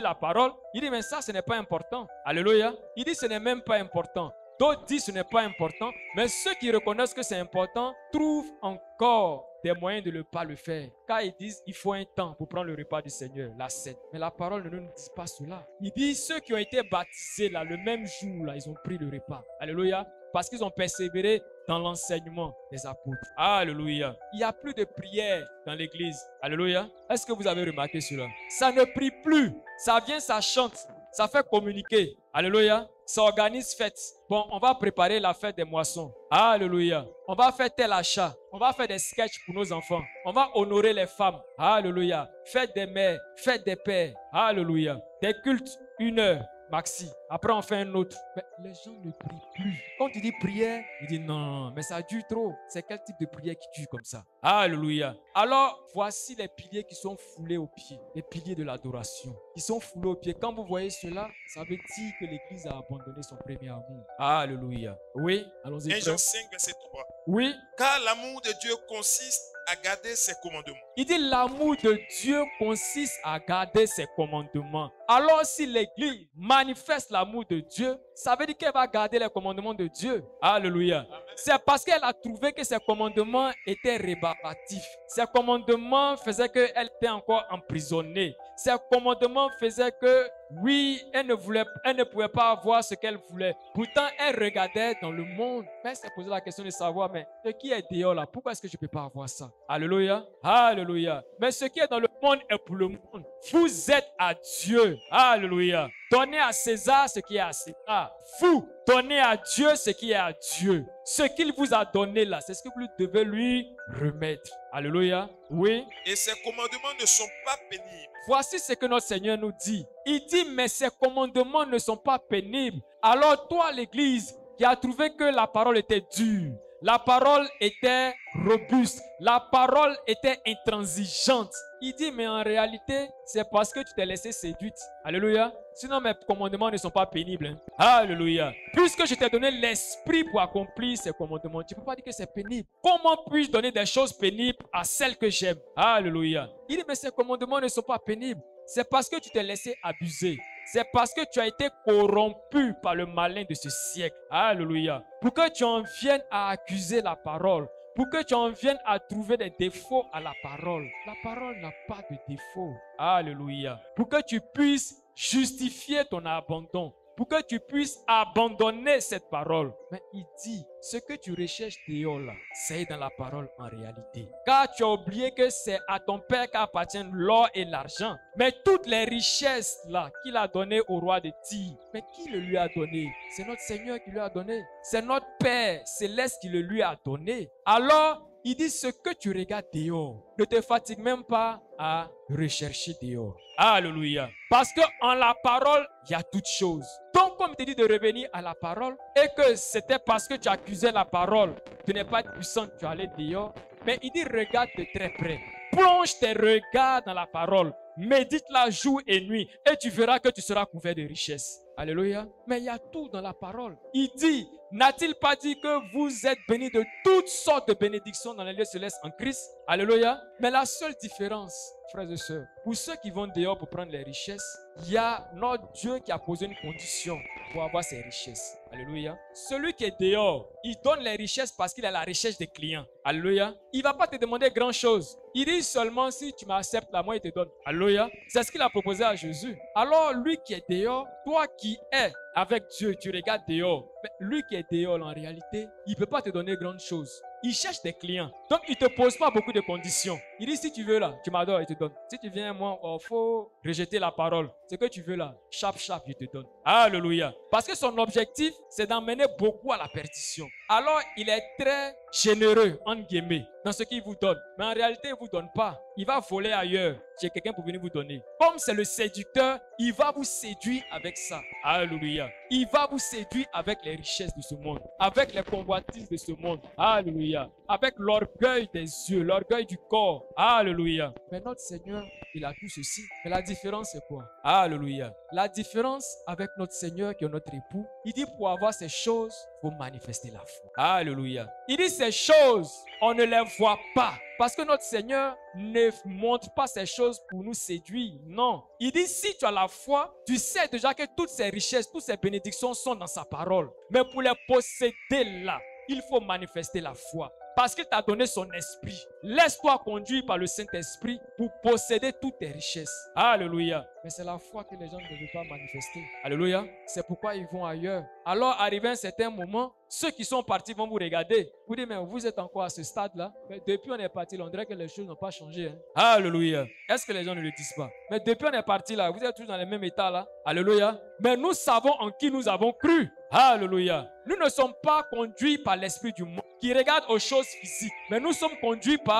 la parole, il dit, mais ça, ce n'est pas important. Alléluia. Il dit, ce n'est même pas important. D'autres disent ce n'est pas important, mais ceux qui reconnaissent que c'est important trouvent encore des moyens de ne pas le faire. Car ils disent il faut un temps pour prendre le repas du Seigneur, la scène. Mais la parole ne nous dit pas cela. Il dit ceux qui ont été baptisés là, le même jour, là, ils ont pris le repas. Alléluia. Parce qu'ils ont persévéré dans l'enseignement des apôtres. Alléluia. Il n'y a plus de prière dans l'église. Alléluia. Est-ce que vous avez remarqué cela? Ça ne prie plus. Ça vient, ça chante. Ça fait communiquer. Alléluia s'organise fête. Bon, on va préparer la fête des moissons. Alléluia. On va faire tel achat. On va faire des sketchs pour nos enfants. On va honorer les femmes. Alléluia. Fête des mères, fête des pères. Alléluia. Des cultes, une heure. Maxi. Après, on fait un autre. Mais les gens ne prient plus. Quand tu dis prière, ils disent non, mais ça dure trop. C'est quel type de prière qui tue comme ça? Alléluia. Alors, voici les piliers qui sont foulés aux pieds. Les piliers de l'adoration. Ils sont foulés aux pieds. Quand vous voyez cela, ça veut dire que l'Église a abandonné son premier amour. Alléluia. Oui, allons-y. 1 Jean 5, verset 3. Oui. Car l'amour de Dieu consiste à garder ses commandements. Il dit l'amour de Dieu consiste à garder ses commandements. Alors si l'Église manifeste l'amour de Dieu, ça veut dire qu'elle va garder les commandements de Dieu. Alléluia. C'est parce qu'elle a trouvé que ses commandements étaient rébarbatifs. Ses commandements faisaient qu'elle était encore emprisonnée. Ses commandements faisaient que, oui, elle ne, voulait, elle ne pouvait pas avoir ce qu'elle voulait. Pourtant, elle regardait dans le monde. Mais elle s'est posé la question de savoir, mais ce qui est dehors là, pourquoi est-ce que je ne peux pas avoir ça? Alléluia. Alléluia. Mais ce qui est dans le monde est pour le monde. Vous êtes à Dieu. Alléluia. Donnez à César ce qui est à César. Vous, donnez à Dieu ce qui est à Dieu. Ce qu'il vous a donné là, c'est ce que vous devez lui remettre. Alléluia. Oui. Et ses commandements ne sont pas pénibles. Voici ce que notre Seigneur nous dit. Il dit, mais ces commandements ne sont pas pénibles. Alors toi, l'Église, qui a trouvé que la parole était dure, la parole était robuste, la parole était intransigeante. Il dit, mais en réalité, c'est parce que tu t'es laissé séduite. Alléluia. Sinon, mes commandements ne sont pas pénibles. hein. Alléluia. Puisque je t'ai donné l'esprit pour accomplir ces commandements, tu ne peux pas dire que c'est pénible. Comment puis-je donner des choses pénibles à celles que j'aime? Alléluia. Il dit, mais ces commandements ne sont pas pénibles. C'est parce que tu t'es laissé abuser. C'est parce que tu as été corrompu par le malin de ce siècle. Alléluia. Pour que tu en viennes à accuser la parole. Pour que tu en viennes à trouver des défauts à la parole. La parole n'a pas de défaut. Alléluia. Pour que tu puisses justifier ton abandon. Pour que tu puisses abandonner cette parole. Mais il dit, ce que tu recherches dehors là, c'est dans la parole en réalité. Car tu as oublié que c'est à ton Père qu'appartiennent l'or et l'argent. Mais toutes les richesses là qu'il a données au roi de Tyr, mais qui le lui a donné? C'est notre Seigneur qui lui a donné. C'est notre Père céleste qui le lui a donné. Alors, il dit ce que tu regardes dehors, ne te fatigue même pas à rechercher dehors. Alléluia. Parce que en la parole, il y a toutes choses. Donc, comme il te dit de revenir à la parole, et que c'était parce que tu accusais la parole, tu n'es pas puissant, tu allais dehors. Mais il dit regarde de très près. Plonge tes regards dans la parole. Médite-la jour et nuit. Et tu verras que tu seras couvert de richesses. Alléluia. Mais il y a tout dans la parole. Il dit, n'a-t-il pas dit que vous êtes bénis de toutes sortes de bénédictions dans les lieux célestes en Christ? Alléluia. Mais la seule différence, frères et sœurs, pour ceux qui vont dehors pour prendre les richesses, il y a notre Dieu qui a posé une condition pour avoir ces richesses. Alléluia. Celui qui est dehors, il donne les richesses parce qu'il a la recherche des clients. Alléluia. Il ne va pas te demander grand chose. Il dit seulement si tu m'acceptes là, moi il te donne. Alléluia. C'est ce qu'il a proposé à Jésus. Alors lui qui est dehors, toi qui es avec Dieu, tu regardes dehors. Mais lui qui est dehors en réalité, il ne peut pas te donner grand chose. Il cherche des clients. Donc, il ne te pose pas beaucoup de conditions. Il dit, si tu veux là, tu m'adores, il te donne. Si tu viens, moi, il faut rejeter la parole. Ce que tu veux là, chap, chap, il te donne. Alléluia. Parce que son objectif, c'est d'emmener beaucoup à la perdition. Alors, il est très généreux, entre guillemets, dans ce qu'il vous donne. Mais en réalité, il ne vous donne pas. Il va voler ailleurs. J'ai quelqu'un pour venir vous donner. Comme c'est le séducteur, il va vous séduire avec ça. Alléluia. Il va vous séduire avec les richesses de ce monde, avec les convoitises de ce monde. Alléluia. Avec l'orgueil des yeux, l'orgueil du corps. Alléluia. Mais notre Seigneur, il a tout ceci. Mais la différence, c'est quoi? Alléluia. La différence avec notre Seigneur qui est notre époux, il dit pour avoir ces choses, manifester la foi. Alléluia. Il dit ces choses, on ne les voit pas. Parce que notre Seigneur ne montre pas ces choses pour nous séduire. Non. Il dit, si tu as la foi, tu sais déjà que toutes ces richesses, toutes ces bénédictions sont dans sa parole. Mais pour les posséder là, il faut manifester la foi. Parce qu'il t'a donné son esprit. Laisse-toi conduire par le Saint-Esprit pour posséder toutes tes richesses. Alléluia. Mais c'est la foi que les gens ne veulent pas manifester. Alléluia. C'est pourquoi ils vont ailleurs. Alors, arrivé un certain moment, ceux qui sont partis vont vous regarder. Vous dites, mais vous êtes encore à ce stade-là. Mais depuis on est parti, là, on dirait que les choses n'ont pas changé. hein. Alléluia. Est-ce que les gens ne le disent pas? Mais depuis on est parti là, vous êtes toujours dans le même état là. Alléluia. Mais nous savons en qui nous avons cru. Alléluia. Nous ne sommes pas conduits par l'esprit du monde qui regarde aux choses physiques, mais nous sommes conduits par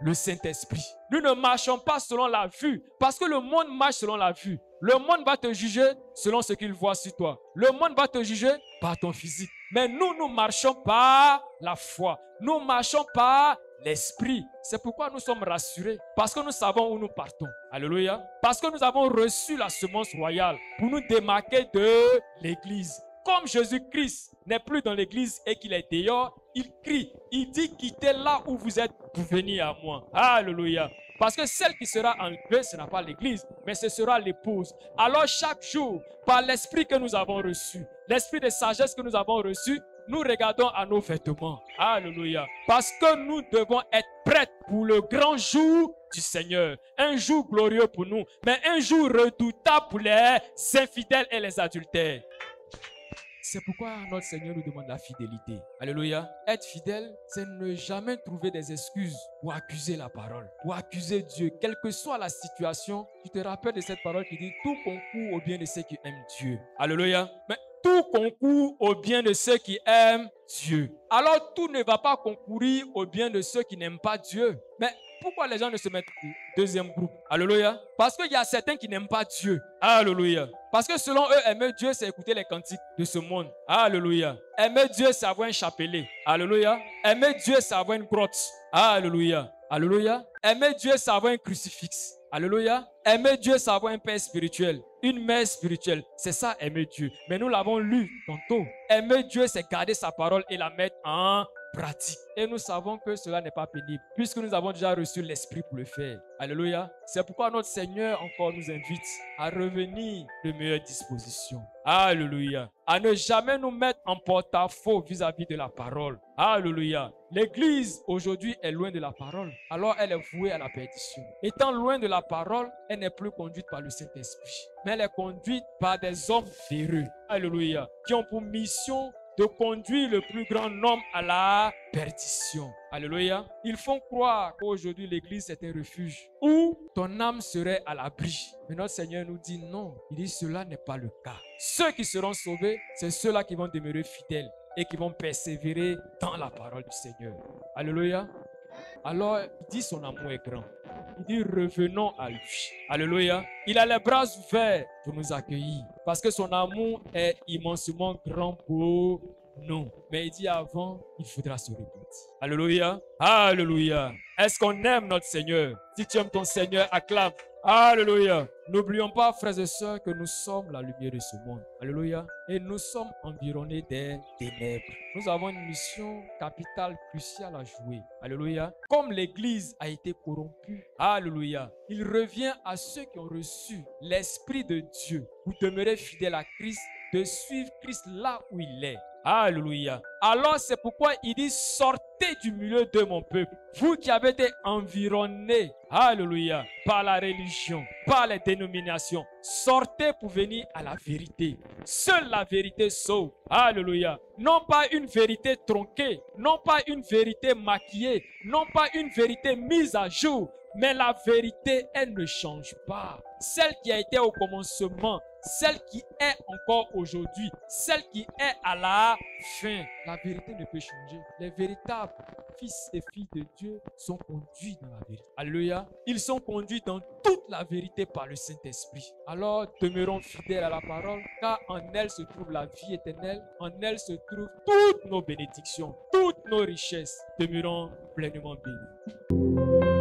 le Saint-Esprit. Nous ne marchons pas selon la vue, parce que le monde marche selon la vue. Le monde va te juger selon ce qu'il voit sur toi. Le monde va te juger par ton physique. Mais nous, nous marchons par la foi. Nous marchons par l'esprit. C'est pourquoi nous sommes rassurés. Parce que nous savons où nous partons. Alléluia. Parce que nous avons reçu la semence royale pour nous démarquer de l'église. Comme Jésus-Christ n'est plus dans l'église et qu'il est dehors, il crie, il dit quittez là où vous êtes pour venir à moi. Alléluia. Parce que celle qui sera enlevée, ce n'est pas l'église, mais ce sera l'épouse. Alors chaque jour, par l'esprit que nous avons reçu, l'esprit de sagesse que nous avons reçu, nous regardons à nos vêtements. Alléluia. Parce que nous devons être prêts pour le grand jour du Seigneur. Un jour glorieux pour nous, mais un jour redoutable pour les infidèles et les adultères. C'est pourquoi notre Seigneur nous demande la fidélité. Alléluia. Être fidèle, c'est ne jamais trouver des excuses pour accuser la parole, pour accuser Dieu, quelle que soit la situation. Tu te rappelles de cette parole qui dit tout concourt au bien de ceux qui aiment Dieu. Alléluia. Mais tout concourt au bien de ceux qui aiment Dieu. Alors tout ne va pas concourir au bien de ceux qui n'aiment pas Dieu. Mais pourquoi les gens ne se mettent deuxième groupe? Alléluia. Parce qu'il y a certains qui n'aiment pas Dieu. Alléluia. Parce que selon eux, aimer Dieu, c'est écouter les cantiques de ce monde. Alléluia. Aimer Dieu, c'est avoir un chapelet. Alléluia. Aimer Dieu, c'est avoir une grotte. Alléluia. Alléluia. Aimer Dieu, c'est avoir un crucifix. Alléluia. Aimer Dieu, c'est avoir un père spirituel, une mère spirituelle. C'est ça, aimer Dieu. Mais nous l'avons lu tantôt. Aimer Dieu, c'est garder sa parole et la mettre en pratique. Et nous savons que cela n'est pas pénible, puisque nous avons déjà reçu l'Esprit pour le faire. Alléluia. C'est pourquoi notre Seigneur encore nous invite à revenir de meilleures dispositions. Alléluia. À ne jamais nous mettre en porte-à-faux vis-à-vis de la parole. Alléluia. L'Église aujourd'hui est loin de la parole, alors elle est vouée à la perdition. Étant loin de la parole, elle n'est plus conduite par le Saint-Esprit, mais elle est conduite par des hommes véreux. Alléluia. Qui ont pour mission de conduire le plus grand nombre à la perdition. Alléluia. Ils font croire qu'aujourd'hui l'église est un refuge où ton âme serait à l'abri. Mais notre Seigneur nous dit non. Il dit cela n'est pas le cas. Ceux qui seront sauvés, c'est ceux-là qui vont demeurer fidèles et qui vont persévérer dans la parole du Seigneur. Alléluia. Alors, il dit son amour est grand. Il dit revenons à lui. Alléluia. Il a les bras ouverts pour nous accueillir parce que son amour est immensément grand pour nous. Mais il dit avant, il faudra se repentir. Alléluia. Alléluia. Est-ce qu'on aime notre Seigneur? Si tu aimes ton Seigneur, acclame. Alléluia. N'oublions pas, frères et sœurs, que nous sommes la lumière de ce monde. Alléluia. Et nous sommes environnés des ténèbres. Nous avons une mission capitale, cruciale à jouer. Alléluia. Comme l'Église a été corrompue. Alléluia. Il revient à ceux qui ont reçu l'Esprit de Dieu. Vous demeurez fidèles à Christ, de suivre Christ là où il est. Alléluia. Alors c'est pourquoi il dit sortez du milieu de mon peuple. Vous qui avez été environnés, alléluia, par la religion, par les dénominations, sortez pour venir à la vérité. Seule la vérité sauve. Alléluia. Non pas une vérité tronquée, non pas une vérité maquillée, non pas une vérité mise à jour, mais la vérité, elle ne change pas. Celle qui a été au commencement, celle qui est encore aujourd'hui, celle qui est à la fin. La vérité ne peut changer. Les véritables fils et filles de Dieu sont conduits dans la vérité. Alléluia. Ils sont conduits dans toute la vérité par le Saint-Esprit. Alors demeurons fidèles à la parole, car en elle se trouve la vie éternelle, en elle se trouvent toutes nos bénédictions, toutes nos richesses. Demeurons pleinement bénis.